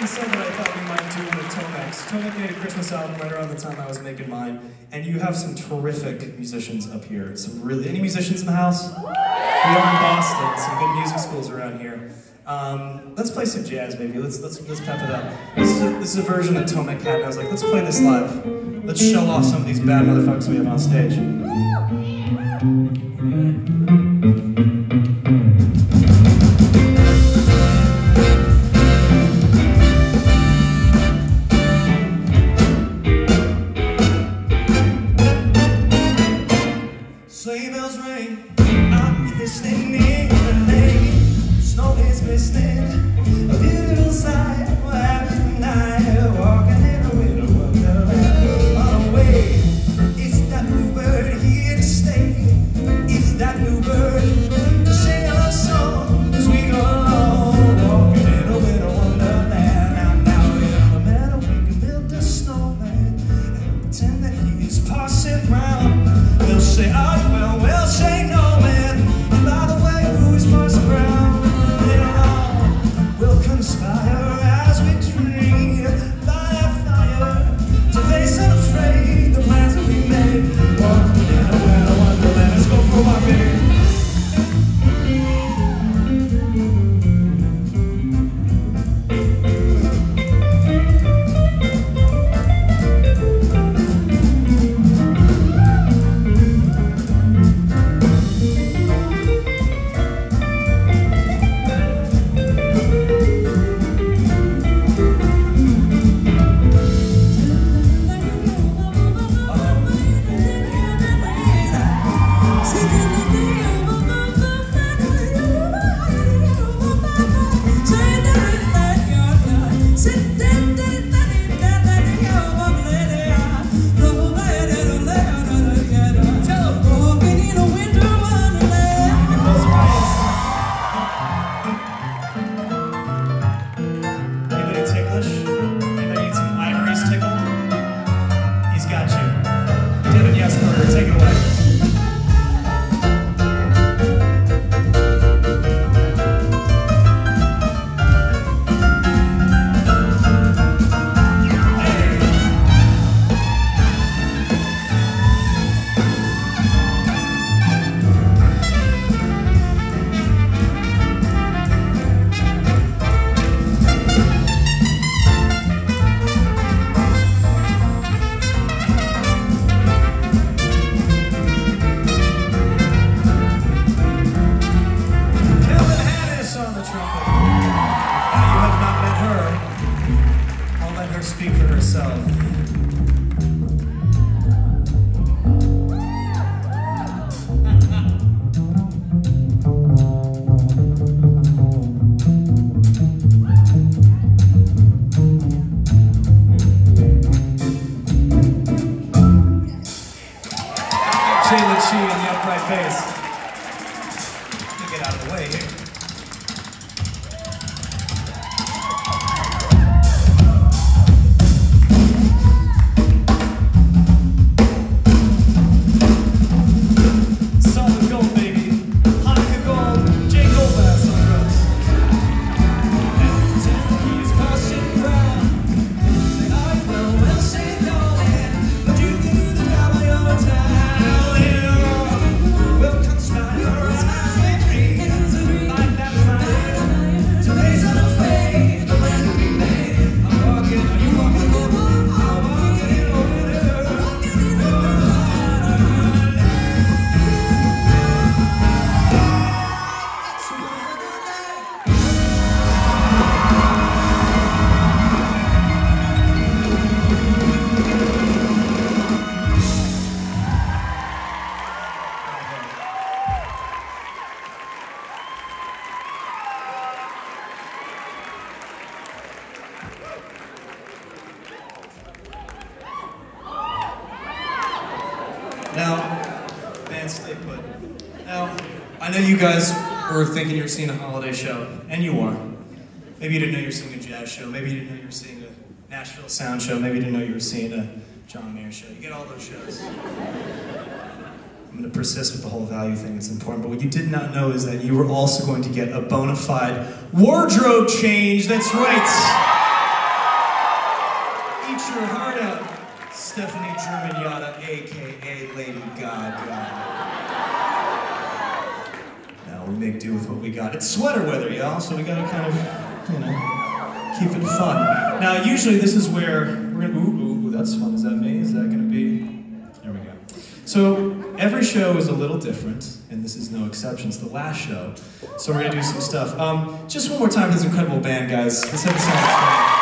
Speaker 1: So having said that, I thought we might do with Tomek's. Tomek made a Christmas album right around the time I was making mine, and you have some terrific musicians up here. Some really any musicians in the house? We are in Boston, some good music schools around here. Um, let's play some jazz, baby. Let's let's let's pep it up. This is a, this is a version that Tomek had, and I was like, let's play this live. Let's show off some of these bad motherfuckers we have on stage. Guys were thinking you were seeing a holiday show, and you are. Maybe you didn't know you were seeing a jazz show. Maybe you didn't know you were seeing a Nashville Sound show. Maybe you didn't know you were seeing a John Mayer show. You get all those shows. I'm going to persist with the whole value thing. It's important. But what you did not know is that you were also going to get a bona fide wardrobe change. That's right. Eat your heart out, Stefani Germanotta, aka Lady Gaga. Now we make do with what we got. It's sweater weather, y'all, so we gotta kind of, you know, keep it fun. Now, usually this is where we're gonna, ooh, ooh, ooh, that's fun. Is that me? Is that gonna be? There we go. So every show is a little different, and this is no exception. It's the last show, so we're gonna do some stuff. Um, just one more time, this incredible band, guys. Let's have a sound.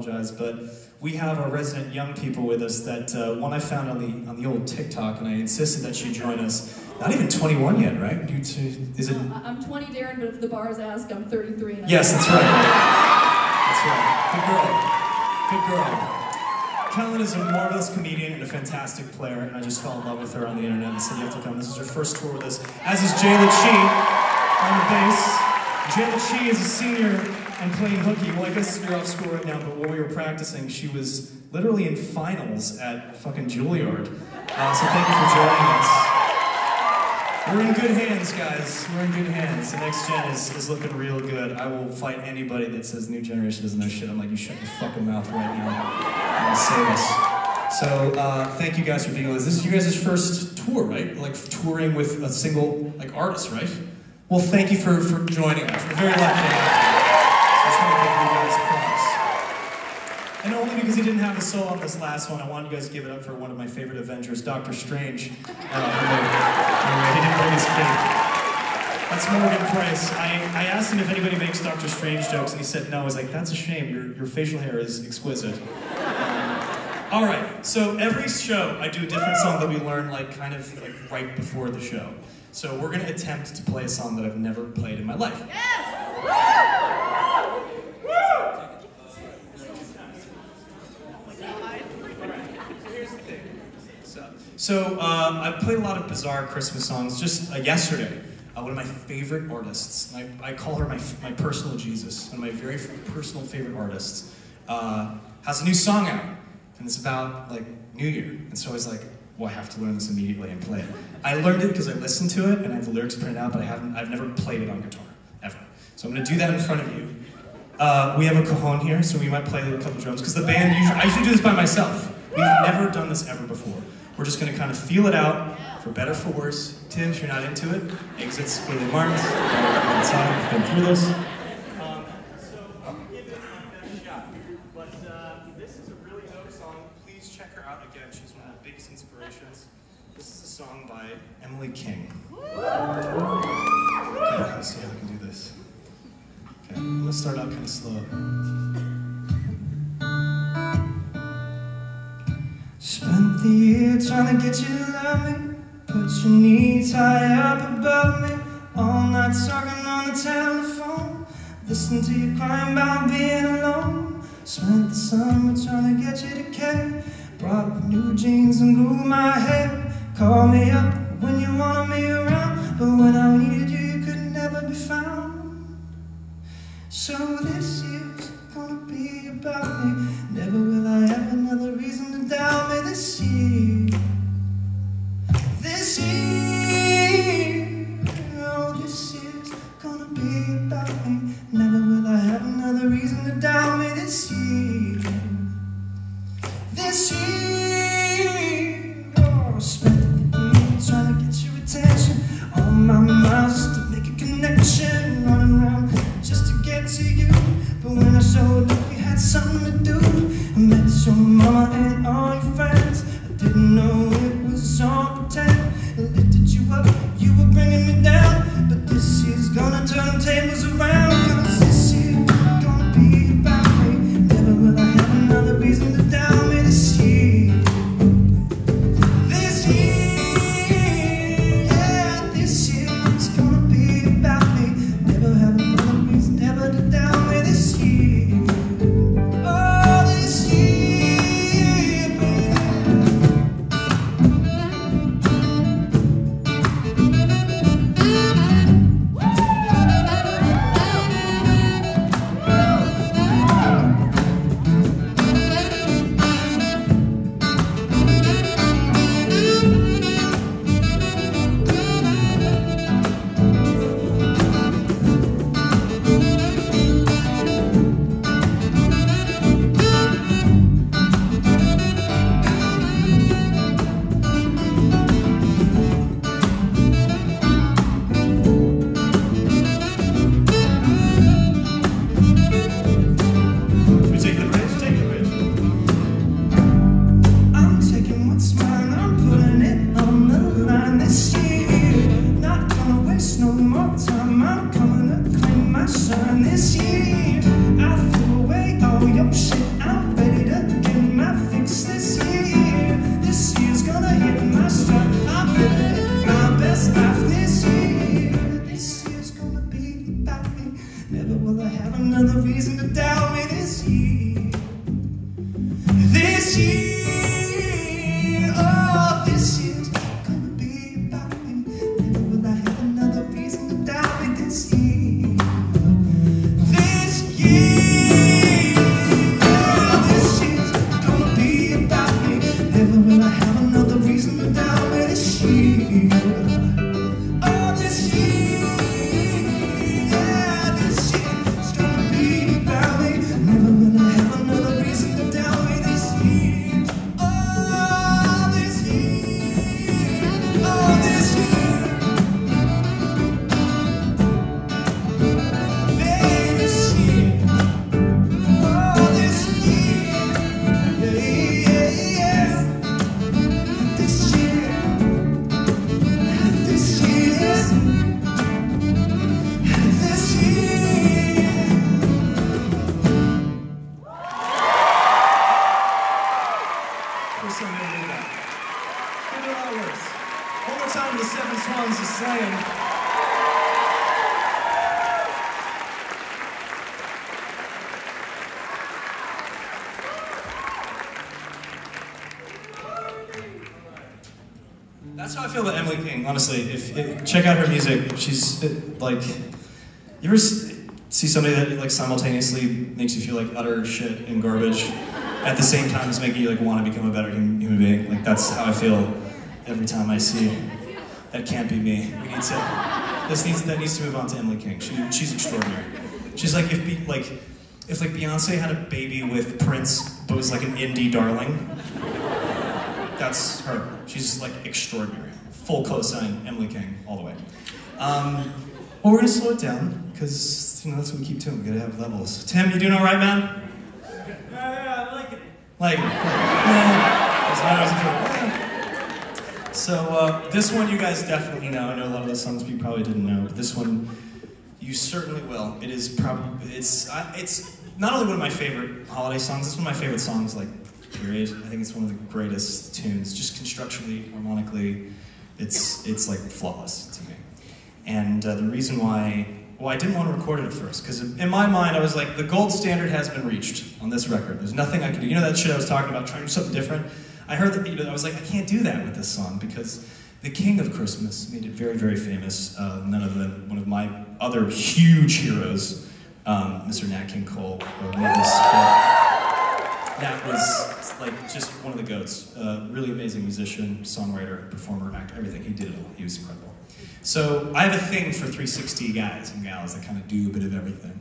Speaker 1: Apologize, but we have our resident young people with us. That uh, one I found on the on the old TikTok, and I insisted that she join us. Not even 21 yet, right? You two, is it?
Speaker 8: I'm 20, Darren, but if the bars ask, I'm 33. And I'm
Speaker 1: Yes, that's right. That's right. Good girl. Good girl. Kellen is a marvelous comedian and a fantastic player, and I just fell in love with her on the internet and said, You have to come. This is her first tour with us, as is Jayla Chi on the bass. Jayla Chi is a senior and playing hooky. Well, I guess you're off school right now, but while we were practicing, she was literally in finals at fucking Juilliard. Uh, so thank you for joining us. We're in good hands, guys. We're in good hands. The next gen is, is looking real good. I will fight anybody that says new generation doesn't know shit. I'm like, you shut your fucking mouth right now. I'll save us. So uh, thank you guys for being with us. This is you guys' first tour, right? Like touring with a single like artist, right? Well, thank you for, for joining us. We're very lucky. Because he didn't have a soul on this last one, I wanted you guys to give it up for one of my favorite Avengers, Doctor Strange. Uh, he didn't bring his cape. That's Morgan Price. I, I asked him if anybody makes Doctor Strange jokes, and he said no. I was like, that's a shame. Your, your facial hair is exquisite. All right, so every show I do a different song that we learn like kind of like right before the show. So we're gonna attempt to play a song that I've never played in my life. So, so um, I played a lot of bizarre Christmas songs. Just uh, yesterday, uh, one of my favorite artists. I, I call her my, my personal Jesus, one of my very personal favorite artists, uh, has a new song out, and it's about like New Year. And so I was like, well, I have to learn this immediately and play it. I learned it because I listened to it and I have the lyrics printed out, but I haven't, I've never played it on guitar ever. So I'm gonna do that in front of you. Uh, we have a cajon here, so we might play a couple drums because the band usually I usually do this by myself. We've never done this ever before. We're just gonna kind of feel it out, for better for worse. Tim, if you're not into it, exits clearly marked. Outside, we've been through this. Um, so I'll give it my best shot. But uh, this is a really dope song. Please check her out again. She's one of my biggest inspirations. This is a song by Emily King. Okay, let's see how we can do this. Okay, I'm gonna start out kind of slow.
Speaker 9: Spent the year trying to get you to love me. Put your knees high up above me. All night talking on the telephone. Listen to you crying about being alone. Spent the summer trying to get you to care. Brought new jeans and grew my hair. Call me up when you wanted me around. But when I needed you, you could never be found. So this year's gonna be about me. Never will I have another reason to doubt me this year. This year, oh, this year's gonna be about me. Never will I have another reason to doubt me this year. This year, oh, spent the year trying to get your attention. All my miles to make a connection. When I showed up, you had something to do. I met your mama and all your friends. I didn't know it was all pretend. I lifted you up, you were bringing me down. But this year's gonna turn tables around.
Speaker 1: King. Honestly, if, if check out her music, she's like, you ever see somebody that like simultaneously makes you feel like utter shit and garbage, at the same time as making you like want to become a better human, human being? Like that's how I feel every time I see. That can't be me. We need to. This needs that needs to move on to Emily King. She, she's extraordinary. She's like if be, like if like Beyonce had a baby with Prince, but was like an indie darling. That's her. She's like extraordinary. Full cosign, Emily King, all the way. Um, well, we're gonna slow it down because you know that's what we keep doing. We gotta have levels. Tim, you doing all right, man?
Speaker 10: Yeah, yeah, I like it.
Speaker 1: Like, yeah. That's how I was feeling. So uh, this one you guys definitely know. I know a lot of the songs you probably didn't know, but this one you certainly will. It is probably it's it's not only one of my favorite holiday songs. It's one of my favorite songs. Like period. I think it's one of the greatest tunes. Just constructionally, harmonically, it's it's like flawless to me. And uh, the reason why, well, I didn't want to record it at first because in my mind I was like, the gold standard has been reached on this record. There's nothing I can do. You know that shit I was talking about, trying something different. I heard that. You know, I was like, I can't do that with this song because the King of Christmas made it very, very famous. Uh, none other than one of my other huge heroes, um, Mr. Nat King Cole, made this. Uh, Nat was like just one of the goats. Uh, really amazing musician, songwriter, performer, actor, everything. He did it all. He was incredible. So I have a thing for 360 guys and gals that kind of do a bit of everything.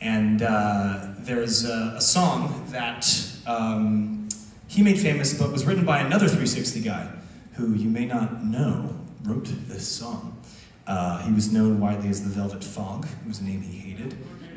Speaker 1: And uh, there's a, a song that um, he made famous, but was written by another 360 guy who you may not know wrote this song. Uh, he was known widely as the Velvet Fog. It was a name he hated,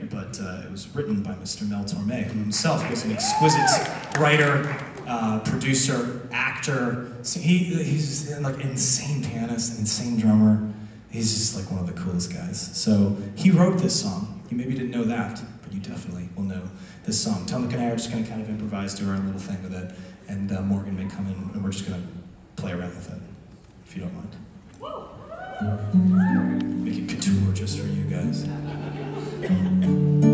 Speaker 1: but uh, it was written by Mr. Mel Torme, who himself was an exquisite writer, uh, producer, actor. So he, he's like an insane pianist, an insane drummer. He's just like one of the coolest guys. So he wrote this song. You maybe didn't know that, but you definitely will know this song. Tomek and I are just going to kind of improvise, do our little thing with it, and uh, Morgan may come in, and we're just going to play around with it, if you don't mind. Make it couture just for you guys.
Speaker 10: Thank you.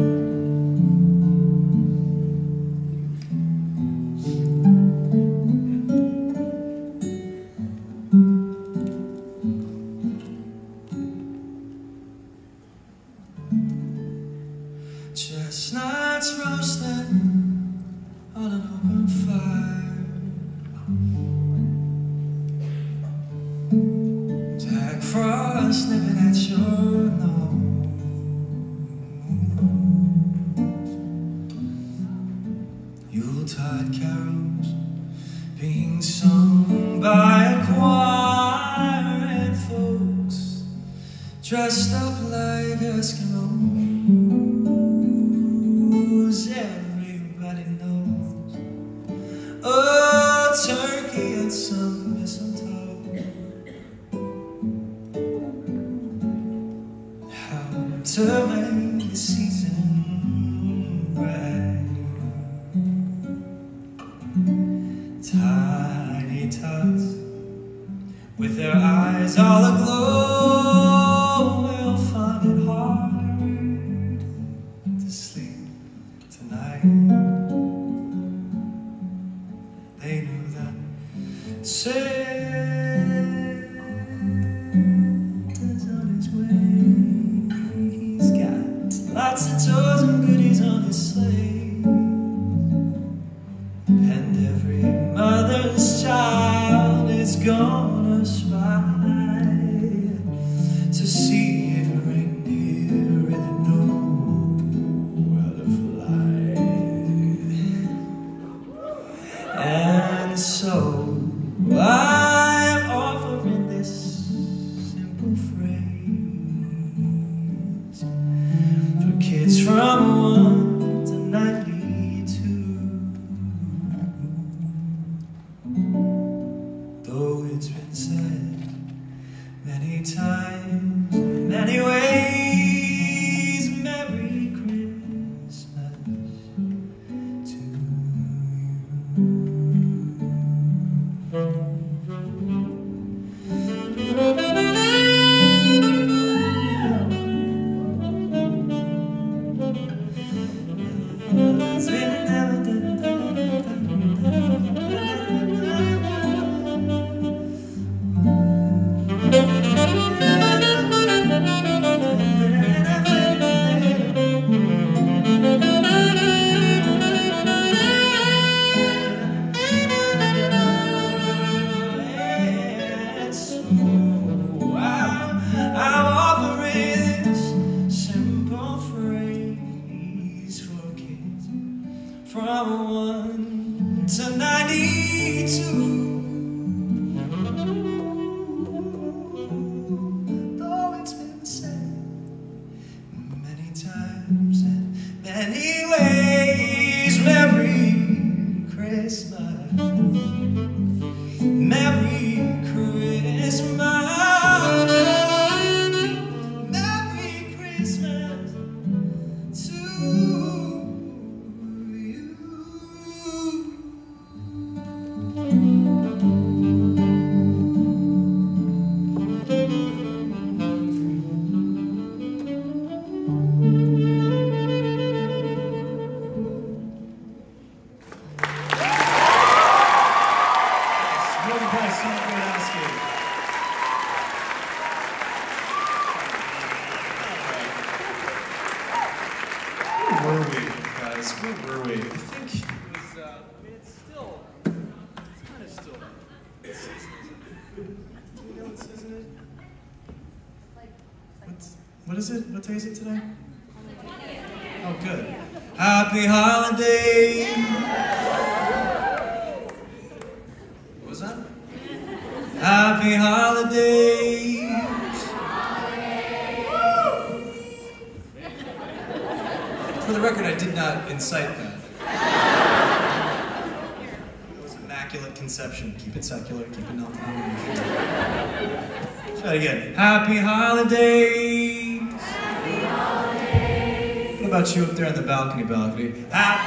Speaker 1: Balcony balcony? Happy.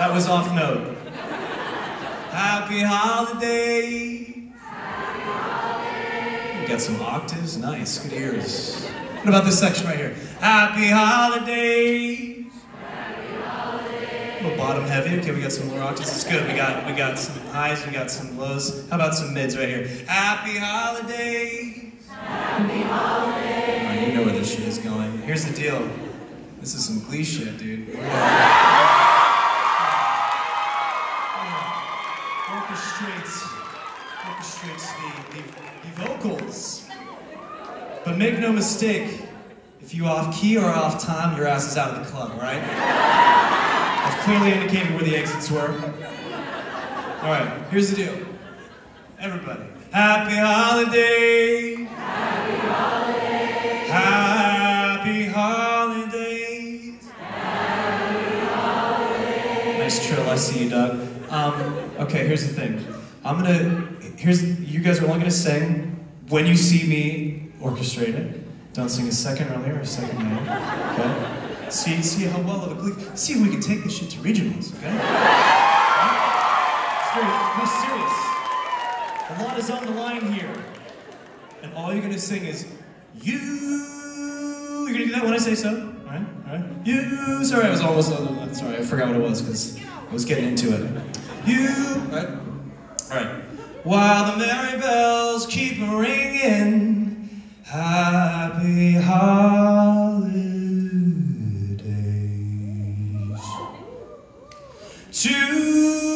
Speaker 1: That was off note. Happy holidays. We got some octaves. Nice. Good ears. What about this section right here? Happy holidays. A little bottom heavy. Okay, we got some lower octaves. It's good. We got we got some highs. We got some lows. How about some mids right here? Happy holidays. Happy holidays. Here's the deal. This is some glee shit, dude. Orchestrates the, the, the vocals. But make no mistake, if you off key or off time, your ass is out of the club, right? I've clearly indicated where the exits were. All right, here's the deal. Everybody, happy holiday. Happy holidays. See you, Doug. Um, okay, here's the thing. I'm gonna, here's, you guys are only gonna sing when you see me orchestrate it. Don't sing a second earlier or a second later, okay? See, see how well of a glee, see if we can take this shit to regionals, okay? It's very, very serious. A lot is on the line here. And all you're gonna sing is, you, you're gonna do that when I say so, alright, alright? You, sorry, I was almost, sorry, I forgot what it was, because Was getting into it. You, right? Alright. While the merry bells keep ringing, happy holidays to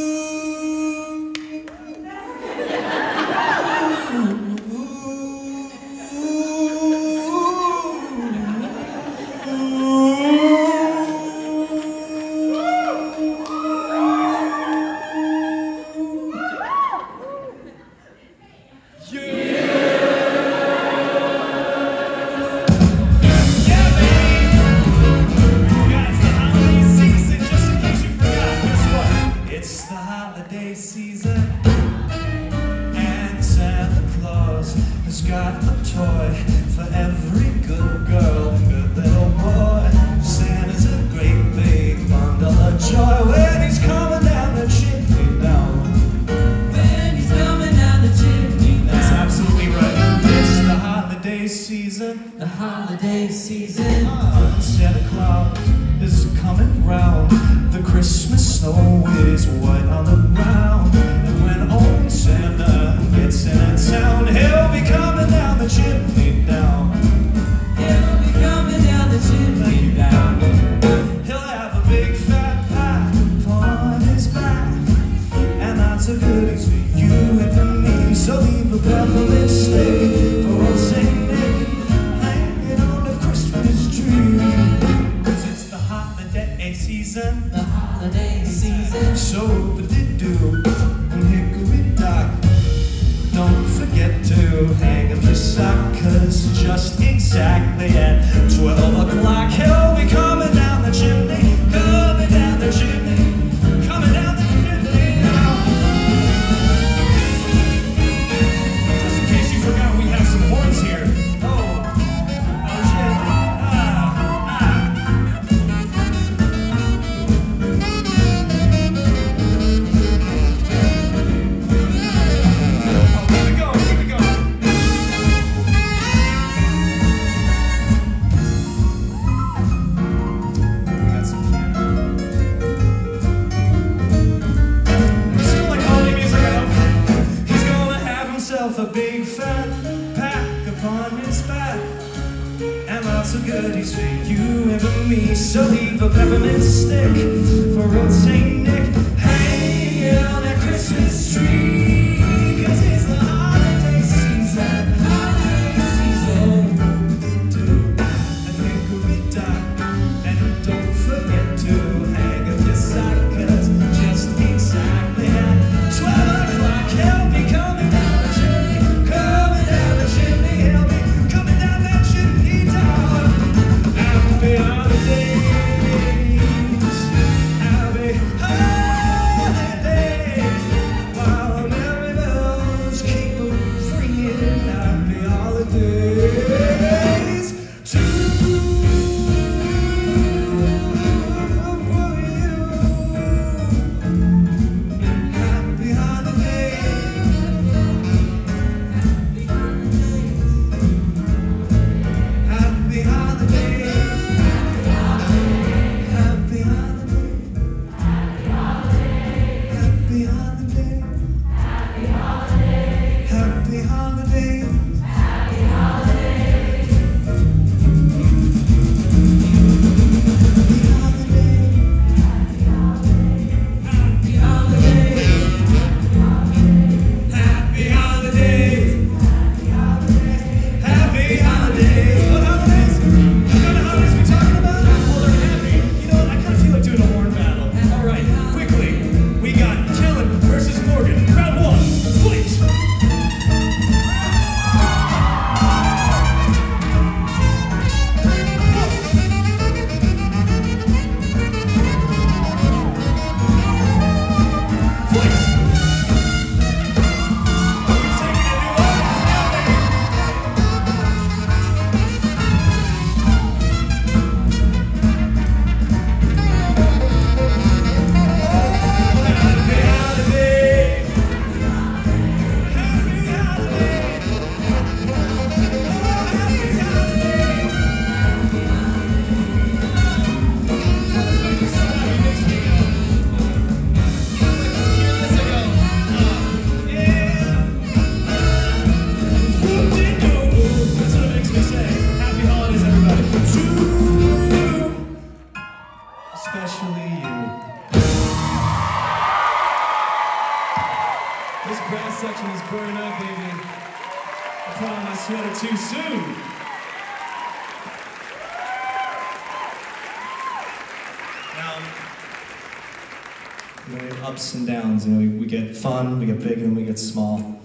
Speaker 1: fun, we get big, and we get small.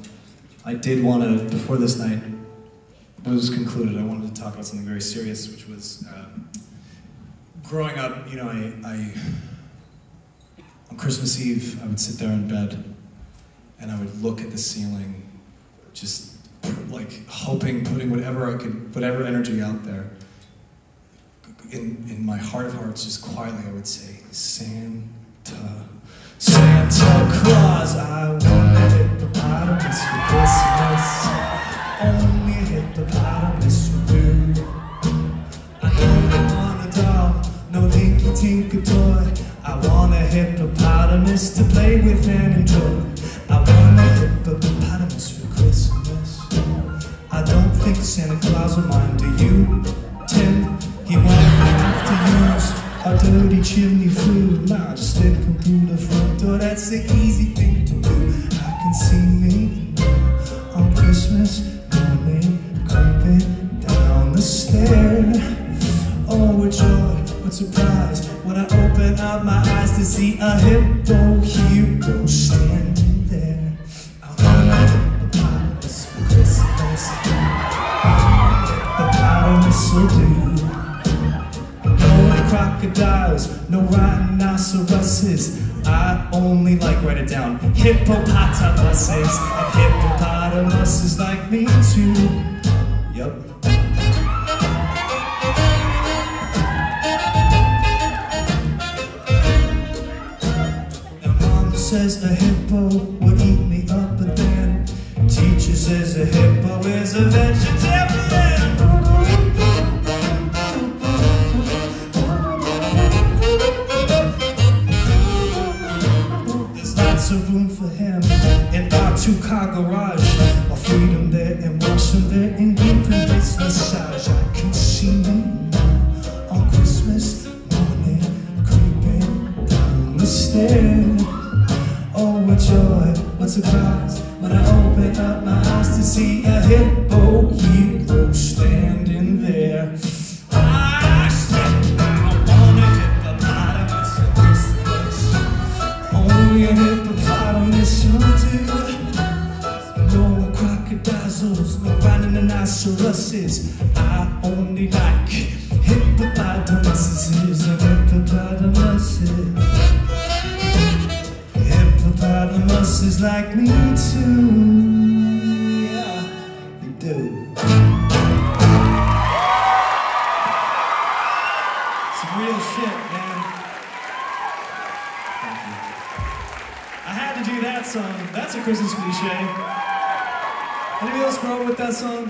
Speaker 1: I did want to, before this night was concluded, I wanted to talk about something very serious, which was um, growing up. You know, I, I on Christmas Eve, I would sit there in bed and I would look at the ceiling, just like hoping, putting whatever I could, whatever energy out there. In, in my heart of hearts, just quietly, I would say, Santa, Santa Claus, I want a hippopotamus for Christmas. Only hippopotamus will do. I don't want a doll, no dinky tinker toy. I want a hippopotamus to play with and enjoy. I want a hippopotamus for Christmas. I don't think Santa Claus will mind, do you, Tim? He won't dirty chimney flue. Nah, just him through the front door. That's the easy thing to do. I can see me on Christmas morning creeping down the stair. Oh, what joy, what surprise when I open up my eyes to see a hippo hero standing there. I want a hippopotamus for Christmas. No crocodiles, no rhinoceroses. I only like, write it down, hippopotamuses. And hippopotamuses like me too. Yup. Now mom says a hippo would eat me up, but then teacher says a hippo is a vegetarian. In two-car garage. Feed him there and washing there and give him his massage. I can see me now on Christmas morning creeping down the stairs. Oh, what joy, what surprise when I open up my eyes to see a hippo hero I only like hippopotamuses and hippopotamuses. Hippopotamuses like me too. Yeah, they do. Some real shit, man. I had to do that song. That's a Christmas cliche. Anybody else grow up with that song?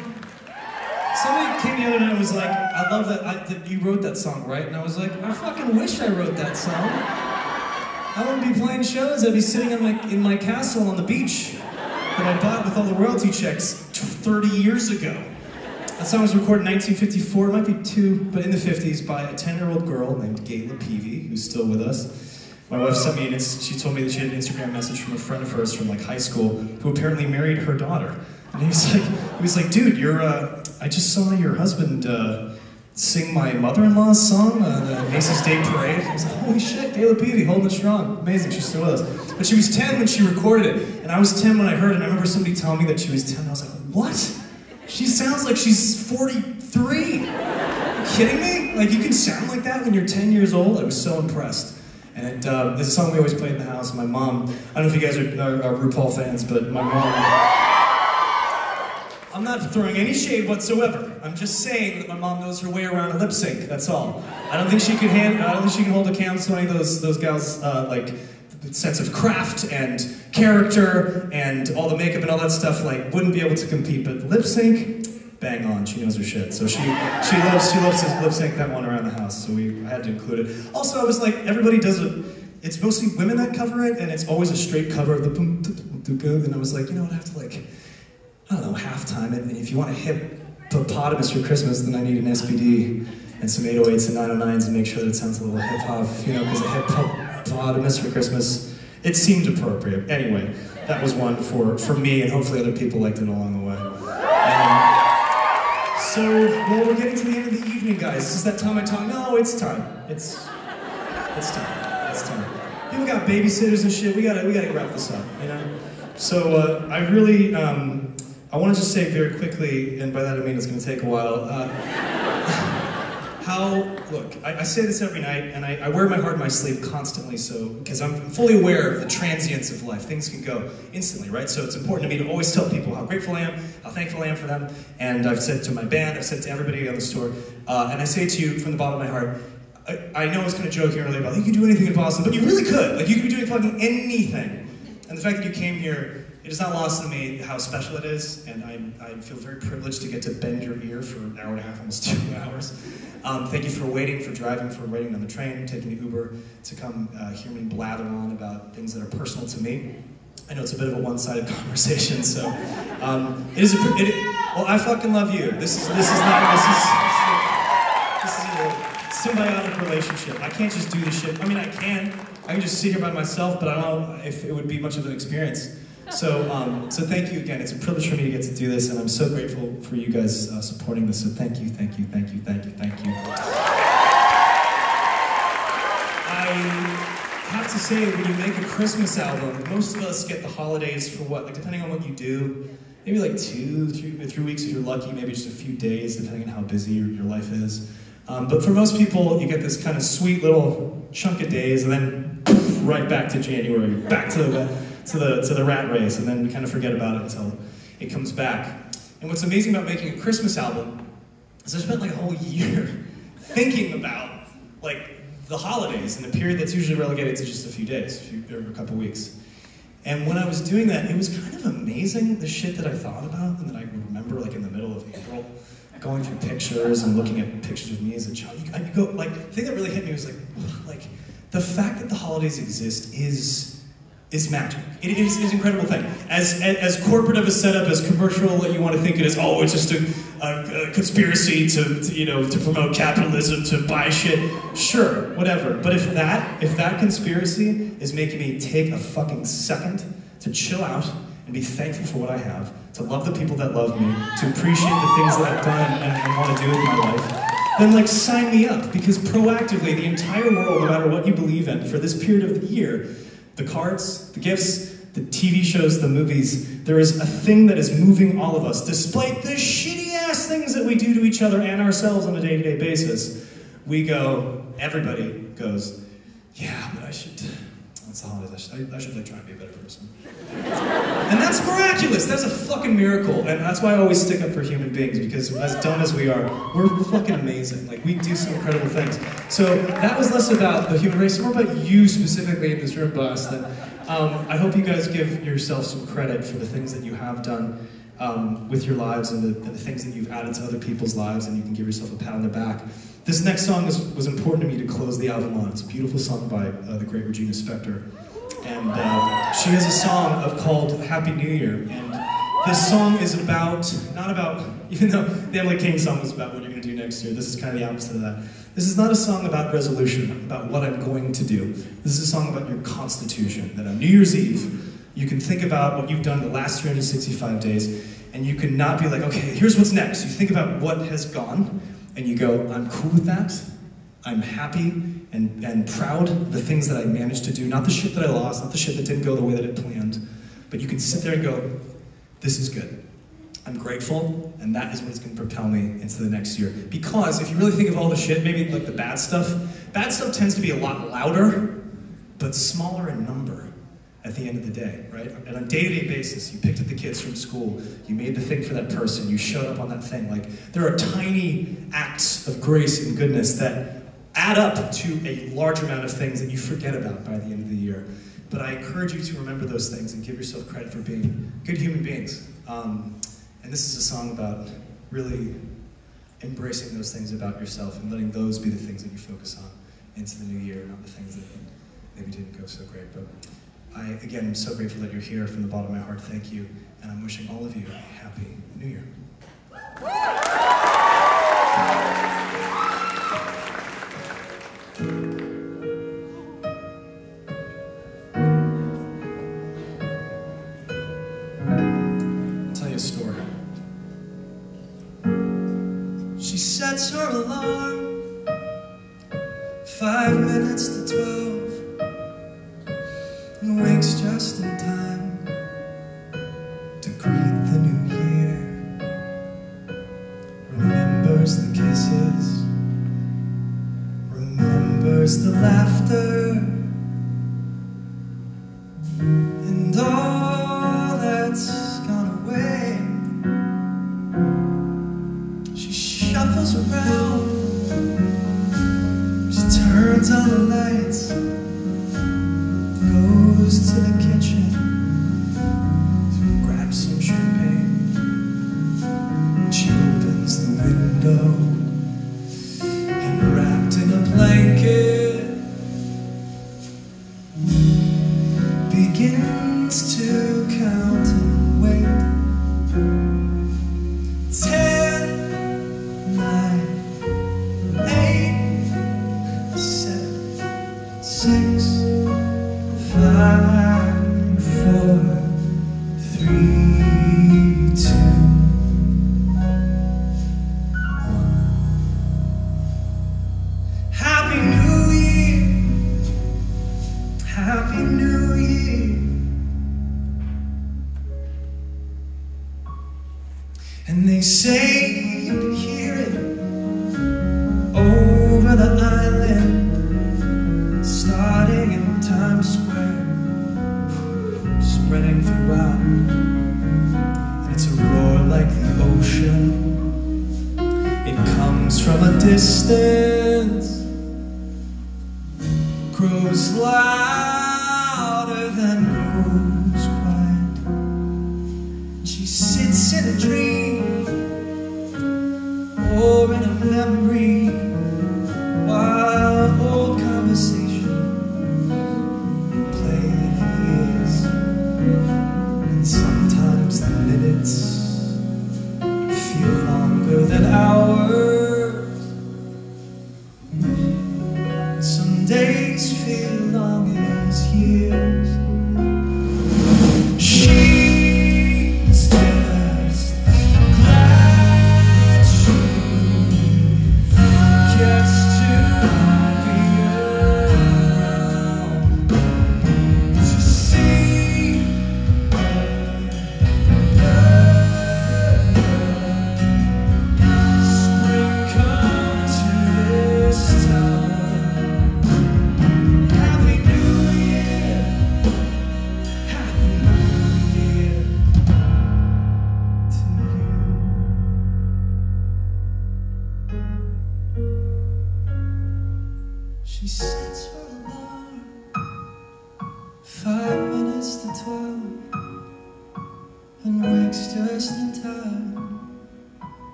Speaker 1: Somebody came the other night and was like, I love that, I, that you wrote that song, right? And I was like, I fucking wish I wrote that song. I wouldn't be playing shows. I'd be sitting in my in my castle on the beach that I bought with all the royalty checks 30 years ago. That song was recorded in 1954. It might be two, but in the 50s by a 10-year-old girl named Gayla Peevey, who's still with us. My wife sent me an. She told me that she had an Instagram message from a friend of hers from like high school who apparently married her daughter. And he was like, he was like, dude, you're. Uh, I just saw your husband. Uh, sing my mother-in-law's song on the Macy's Day Parade. I was like, holy shit, Gayla Peevey, holding it strong. Amazing, she's still with us. But she was 10 when she recorded it, and I was 10 when I heard it, and I remember somebody telling me that she was 10, I was like, what? She sounds like she's 43. Are you kidding me? Like, you can sound like that when you're 10 years old? I was so impressed. And uh, this song we always played in the house. My mom, I don't know if you guys are, are, are RuPaul fans, but my mom, I'm not throwing any shade whatsoever. I'm just saying that my mom knows her way around a lip sync. That's all. I don't think she could hand. I don't think she can hold a candle to any of those those gals uh, like sense of craft and character and all the makeup and all that stuff. Like wouldn't be able to compete. But lip sync, bang on. She knows her shit. So she she loves she loves to lip sync that one around the house. So we had to include it. Also, I was like everybody does it. It's mostly women that cover it, and it's always a straight cover of the boom, and I was like, you know what, I have to like. I don't know, halftime. And if you want a hip hippopotamus for Christmas, then I need an SPD and some 808s and 909s and make sure that it sounds a little hip hop, you know, because a hippopotamus for Christmas, it seemed appropriate. Anyway, that was one for, for me, and hopefully other people liked it along the way. Um, so, well, we're getting to the end of the evening, guys. Is that time I talk? No, it's time. It's, it's time. It's time. People got babysitters and shit. We gotta, we gotta wrap this up, you know? So, uh, I really, um, I want to just say very quickly, and by that I mean it's going to take a while. Uh, how look, I, I say this every night, and I, I wear my heart on my sleeve constantly, so because I'm fully aware of the transience of life. Things can go instantly, right? So it's important to me to always tell people how grateful I am, how thankful I am for them, and I've said to my band, I've said to everybody on the store, uh, and I say to you from the bottom of my heart. I, I know I was kind of joking earlier about you could do anything in Boston, but you really could. Like you could be doing fucking anything. And the fact that you came here, it is not lost on me how special it is, and I, I feel very privileged to get to bend your ear for an hour and a half, almost two hours. Um, thank you for waiting, for driving, for waiting on the train, taking the Uber to come uh, hear me blather on about things that are personal to me. I know it's a bit of a one-sided conversation, so um, it is a. It, well, I fucking love you. This is this is not this is this is a symbiotic relationship. I can't just do this shit. I mean, I can. I can just sit here by myself, but I don't know if it would be much of an experience. So, um, so thank you again. It's a privilege for me to get to do this, and I'm so grateful for you guys uh, supporting this. So thank you, thank you, thank you, thank you, thank you. I have to say, when you make a Christmas album, most of us get the holidays for what? Like, depending on what you do, maybe like two, three, three weeks if you're lucky, maybe just a few days, depending on how busy your, your life is. Um, but for most people, you get this kind of sweet little chunk of days, and then poof, right back to January, back to the, to the, to the rat race, and then we kind of forget about it until it comes back. And what's amazing about making a Christmas album is I spent like a whole year thinking about like the holidays and a period that's usually relegated to just a few days, a, few, or a couple weeks. And when I was doing that, it was kind of amazing the shit that I thought about and that I remember like in the middle of April, going through pictures and looking at pictures of me as a child. You, you go like the thing that really hit me was like, like the fact that the holidays exist is is magic. It is an incredible thing. As, as, corporate of a setup, as commercial you want to think it is, oh, it's just a, a, a conspiracy to, to, you know, to promote capitalism, to buy shit. Sure, whatever. But if that, if that conspiracy is making me take a fucking second to chill out and be thankful for what I have, to love the people that love me, to appreciate the things that I've done and, and want to do with my life, then like sign me up because proactively the entire world, no matter what you believe in, for this period of the year, the cards, the gifts, the TV shows, the movies, there is a thing that is moving all of us, despite the shitty ass things that we do to each other and ourselves on a day to day basis. We go, everybody goes, yeah, but I should, I should, I, I should like try and be a better person. And that's miraculous. That's a fucking miracle. And that's why I always stick up for human beings because as dumb as we are, we're fucking amazing. Like we do some incredible things. So that was less about the human race, more about you specifically in this room, boss. That um, I hope you guys give yourself some credit for the things that you have done um, with your lives and the, and the things that you've added to other people's lives, and you can give yourself a pat on the back. This next song was, was important to me to close the album on. It's a beautiful song by uh, the great Regina Spektor. And uh, she has a song of, called Happy New Year. And this song is about, not about, even though the Emily King song was about what you're going to do next year, this is kind of the opposite of that. This is not a song about resolution, about what I'm going to do. This is a song about your constitution, that on New Year's Eve, you can think about what you've done the last 365 days, and you can not be like, okay, here's what's next. You think about what has gone, and you go, I'm cool with that. I'm happy and, and proud of the things that I managed to do, not the shit that I lost, not the shit that didn't go the way that it planned. But you can sit there and go, this is good. I'm grateful, and that is what's going to propel me into the next year. Because if you really think of all the shit, maybe like the bad stuff, bad stuff tends to be a lot louder, but smaller in number at the end of the day, right? And on a day-to-day basis, you picked up the kids from school, you made the thing for that person, you showed up on that thing. Like there are tiny acts of grace and goodness that add up to a large amount of things that you forget about by the end of the year. But I encourage you to remember those things and give yourself credit for being good human beings. Um, and this is a song about really embracing those things about yourself and letting those be the things that you focus on into the new year, not the things that maybe didn't go so great. But I, again, am so grateful that you're here from the bottom of my heart. Thank you. And I'm wishing all of you a happy new year. I'll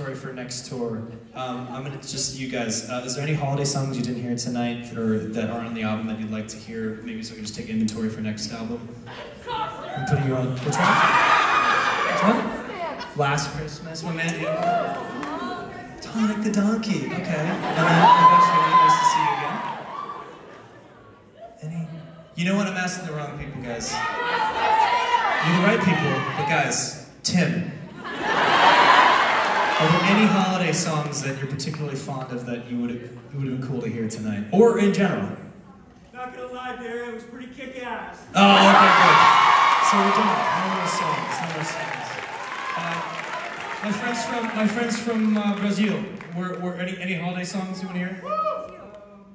Speaker 1: want to take inventory for next tour, um, I'm gonna just you guys. Uh, is there any holiday songs you didn't hear tonight, or that aren't on the album that you'd like to hear? Maybe so we can just take inventory for next album. I'm putting you on. What's one? What's one? Last Christmas, my man. Dominick the Donkey. Okay. And then eventually, nice to see you again. Any? You know what? I'm asking the wrong people, guys. You're the right people, but guys, Tim. Are there any holiday songs that you're particularly fond of that you would have, it would have been cool to hear tonight? Or in general?
Speaker 11: Not gonna lie, Darren, it was pretty kick ass.
Speaker 1: Oh, okay, good. So we're done. No more songs, no more songs. Uh, my friends from, my friends from uh, Brazil, were, were any, any holiday songs you want to hear?
Speaker 11: Um,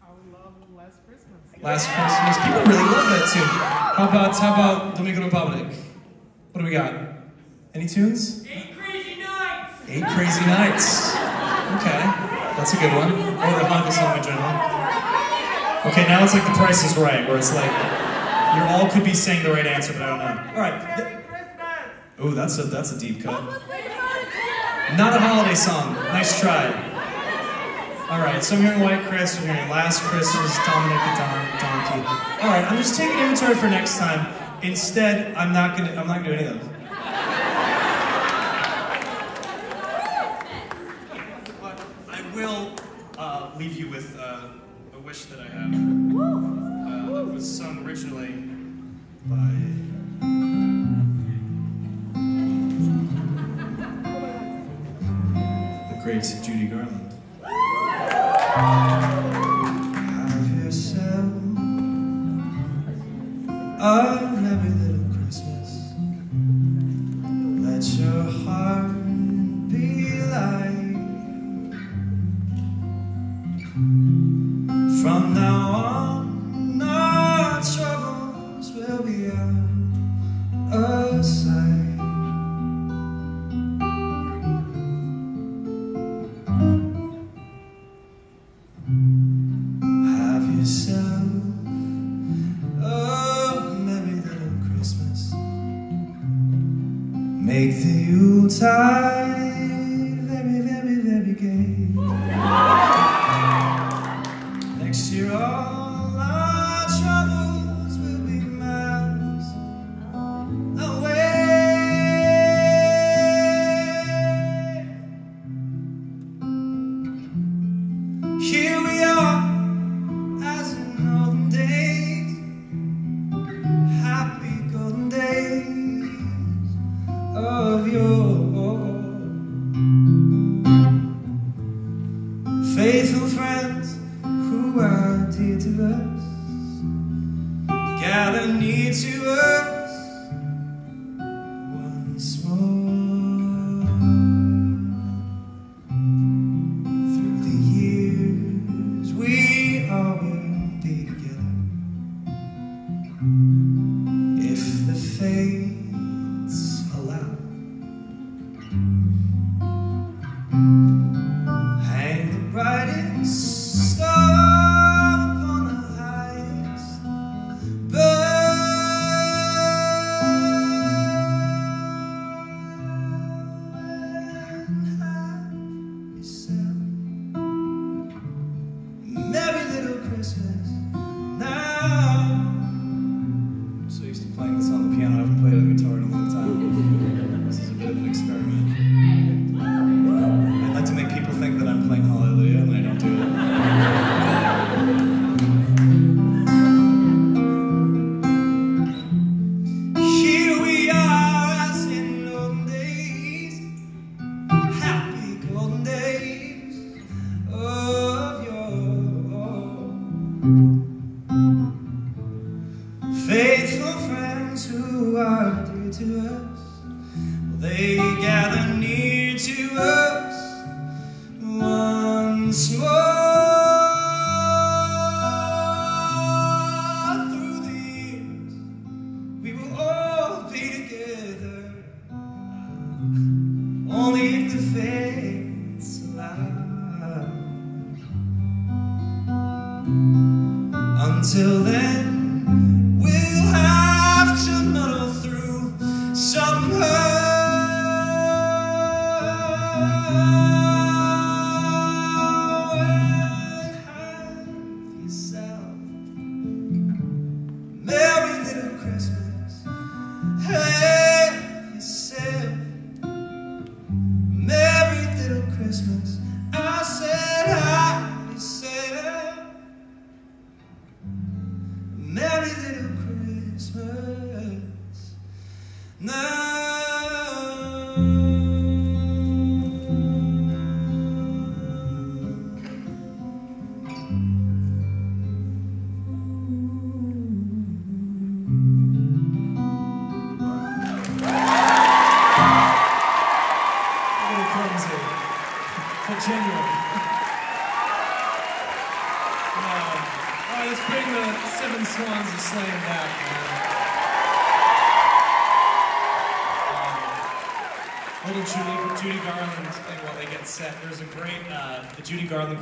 Speaker 11: I love
Speaker 1: Last Christmas. Last Christmas. People really love that tune. How about how about Dominican Republic? What do we got? Any tunes?
Speaker 12: Eight.
Speaker 1: Eight Crazy Nights. Okay, that's a good one. Or the Hanukkah song in general. Okay, now it's like The Price is Right, where it's like you all could be saying the right answer, but I don't know. All right. Oh, that's a that's a deep cut. Not a holiday song. Nice try. All right, so I'm hearing White Chris. I'm hearing Last Christmas, Dominic the Don, Donkey. All right, I'm just taking inventory for next time. Instead, I'm not gonna I'm not gonna do any of those. leave you with uh, a wish that I have. Uh, that was sung originally by. great Judy Garland.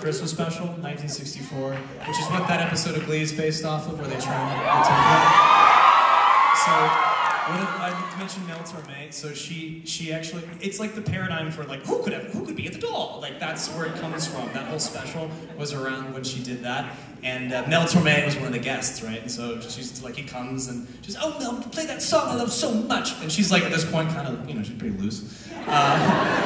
Speaker 13: Christmas
Speaker 1: special, 1964, which is what that episode of Glee is based off of, where they try and get to So, what if, I mentioned Mel Torme, so she she actually it's like the paradigm for like who could have who could be at the doll? Like that's where it comes from. That whole special was around when she did that, and uh, Mel Torme was one of the guests, right? And so she's like he comes and she's oh Mel play that song I love so much, and she's like at this point kind of you know she's pretty loose, uh,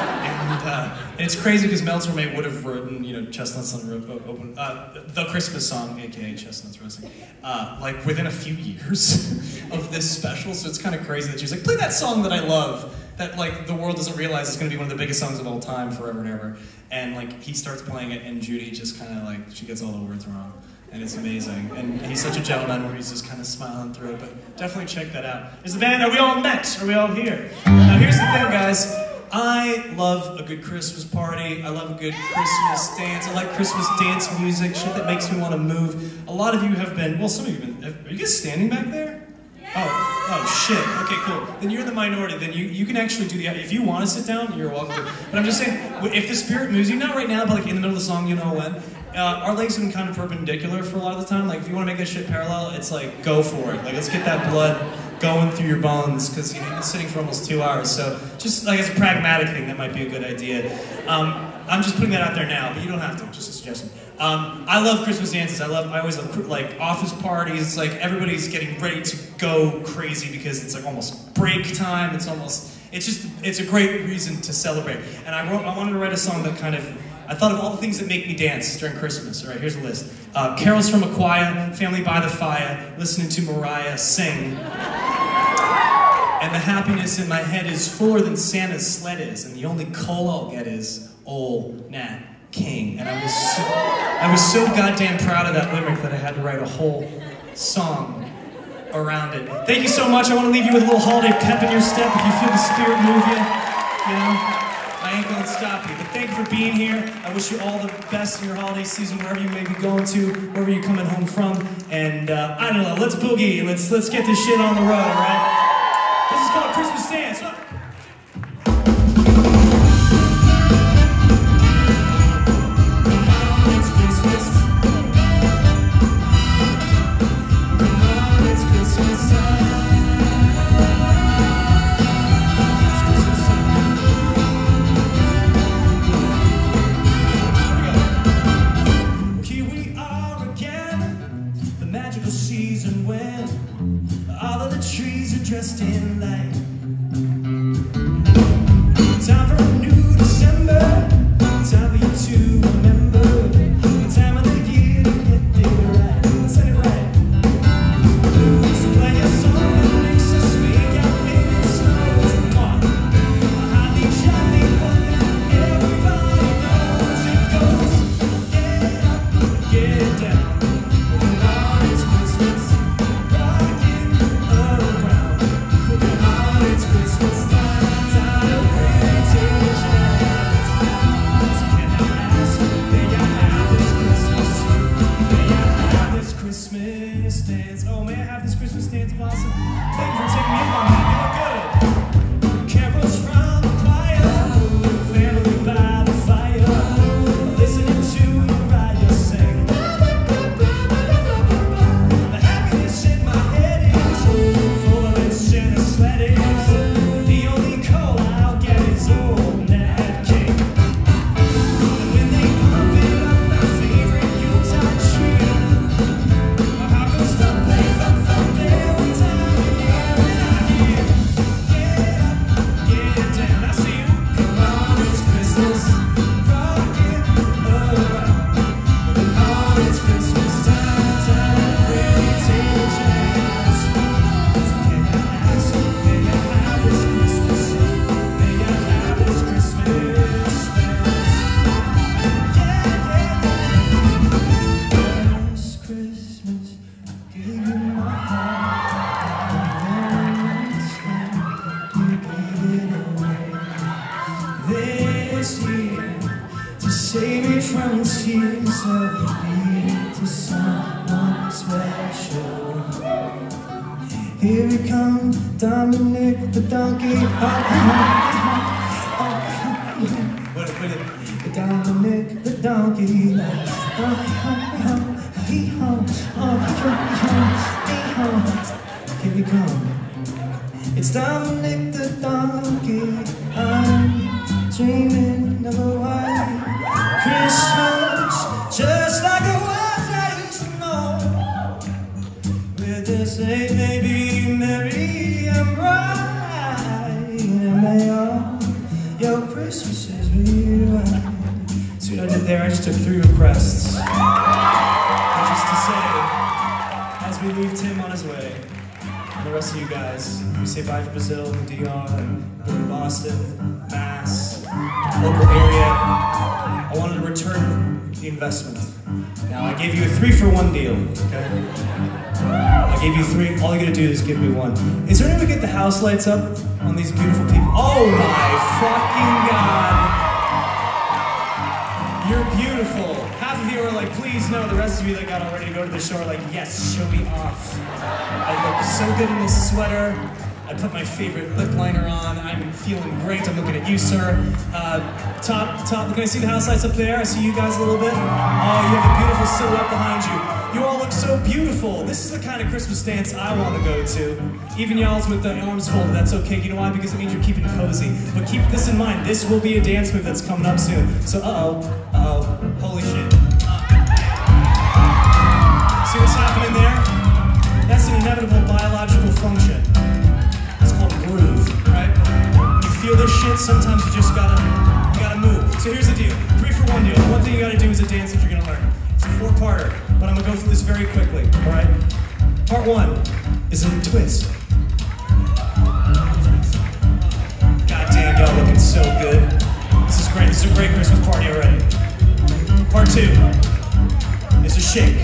Speaker 1: uh, and it's crazy because Mel Torme would have written you know Chestnuts on the Open uh, the Christmas song, aka Chestnuts Roasting, uh, like within a few years of this special. So it's kind of crazy that she's like, play that song that I love, that like the world doesn't realize is going to be one of the biggest songs of all time, forever and ever. And like he starts playing it, and Judy just kind of like she gets all the words wrong, and it's amazing. And he's such a gentleman where he's just kind of smiling through it. But definitely check that out. Is the band? Are we all met? Are we all here? Now here's the thing, guys. I love a good Christmas party. I love a good Christmas dance. I like Christmas dance music, shit that makes me want to move. A lot of you have been, well, some of you have been, are you guys standing back there? Oh, oh shit. Okay, cool. Then you're in the minority. Then you, you can actually do the, if you want to sit down, you're welcome. But I'm just saying, if the spirit moves you, not right now, but like in the middle of the song, you know when. Uh, our legs have been kind of perpendicular for a lot of the time. Like if you want to make that shit parallel, it's like, go for it. Like let's get that blood going through your bones because you've been sitting for almost two hours. So just like as a pragmatic thing, that might be a good idea. Um, I'm just putting that out there now, but you don't have to. Just a suggestion. Um, I love Christmas dances. I love. I always love like office parties. It's like everybody's getting ready to go crazy because it's like almost break time. It's almost. It's just. It's a great reason to celebrate. And I wrote. I wanted to write a song that kind of. I thought of all the things that make me dance during Christmas. All right, here's a list: uh, carols from a choir, family by the fire, listening to Mariah sing. And the happiness in my head is fuller than Santa's sled is, and the only coal I'll get is old Nat King. And I was so, I was so goddamn proud of that limerick that I had to write a whole song around it. Thank you so much. I want to leave you with a little holiday pep in your step if you feel the spirit move you. You know, I ain't gonna stop you. But thank you for being here. I wish you all the best in your holiday season, wherever you may be going to, wherever you're coming home from. And uh, I don't know, let's boogie. Let's let's get this shit on the road, all right? This is called Christmas Dance. Dressed in light. House lights up on these beautiful people? Oh my fucking god! You're beautiful. Half of you are like, please no. The rest of you that got all ready to go to the show are like, yes, show me off. I look so good in this sweater. I put my favorite lip liner on. I'm feeling great. I'm looking at you, sir. Uh, top, top. Can I see the house lights up there? I see you guys a little bit. Oh, you have a beautiful silhouette behind you. So beautiful. This is the kind of Christmas dance I want to go to. Even y'all's with the arms folded, that's okay. You know why? Because it means you're keeping cozy. But keep this in mind. This will be a dance move that's coming up soon. So, uh-oh, uh-oh, holy shit. See what's happening there? That's an inevitable biological function. It's called groove, right? You feel this shit, sometimes you just gotta, you gotta move. So here's the deal, three for one deal. One thing you gotta do is a dance that you're gonna learn. It's a four-parter, but I'm gonna go through this very quickly, all right? Part one is a twist. God damn, y'all looking so good. This is great, this is a great Christmas party already. Part two is a shake.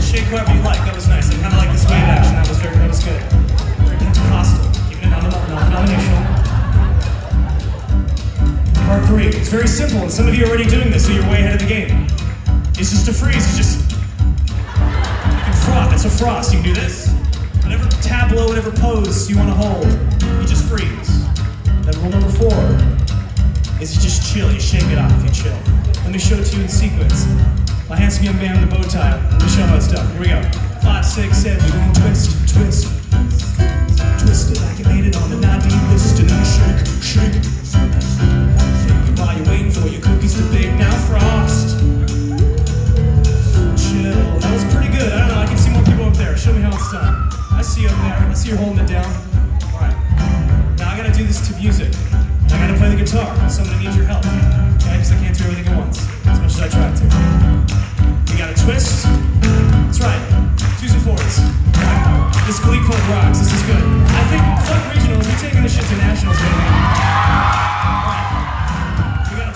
Speaker 1: Shake whoever you like. That was nice. I kind of like this wave action. That was very, that was good. Very Pentecostal. Keeping it non- non-denominational. Part three. It's very simple, and some of you are already doing this, so you're way ahead of the game. It's just a freeze. It's just you froth. It's a frost. You can do this. Whatever tableau, whatever pose you want to hold, you just freeze. Then rule number four is you just chill. You shake it off. You chill. Let me show it to you in sequence. My handsome young man in the bow tie. Let me show how it's done. Here we go. Five, six, seven. Twist, twist Show me how it's done. I see you up there. I see you're holding it down. All right. Now I gotta do this to music. I gotta play the guitar, so I'm gonna need your help. Okay? Because I can't do everything at once, as much as I try to. We got a twist. That's right. Twos and fours. This Glee Club rocks. This is good. I think fuck regionals. We're taking this shit to nationals, baby. Alright. We got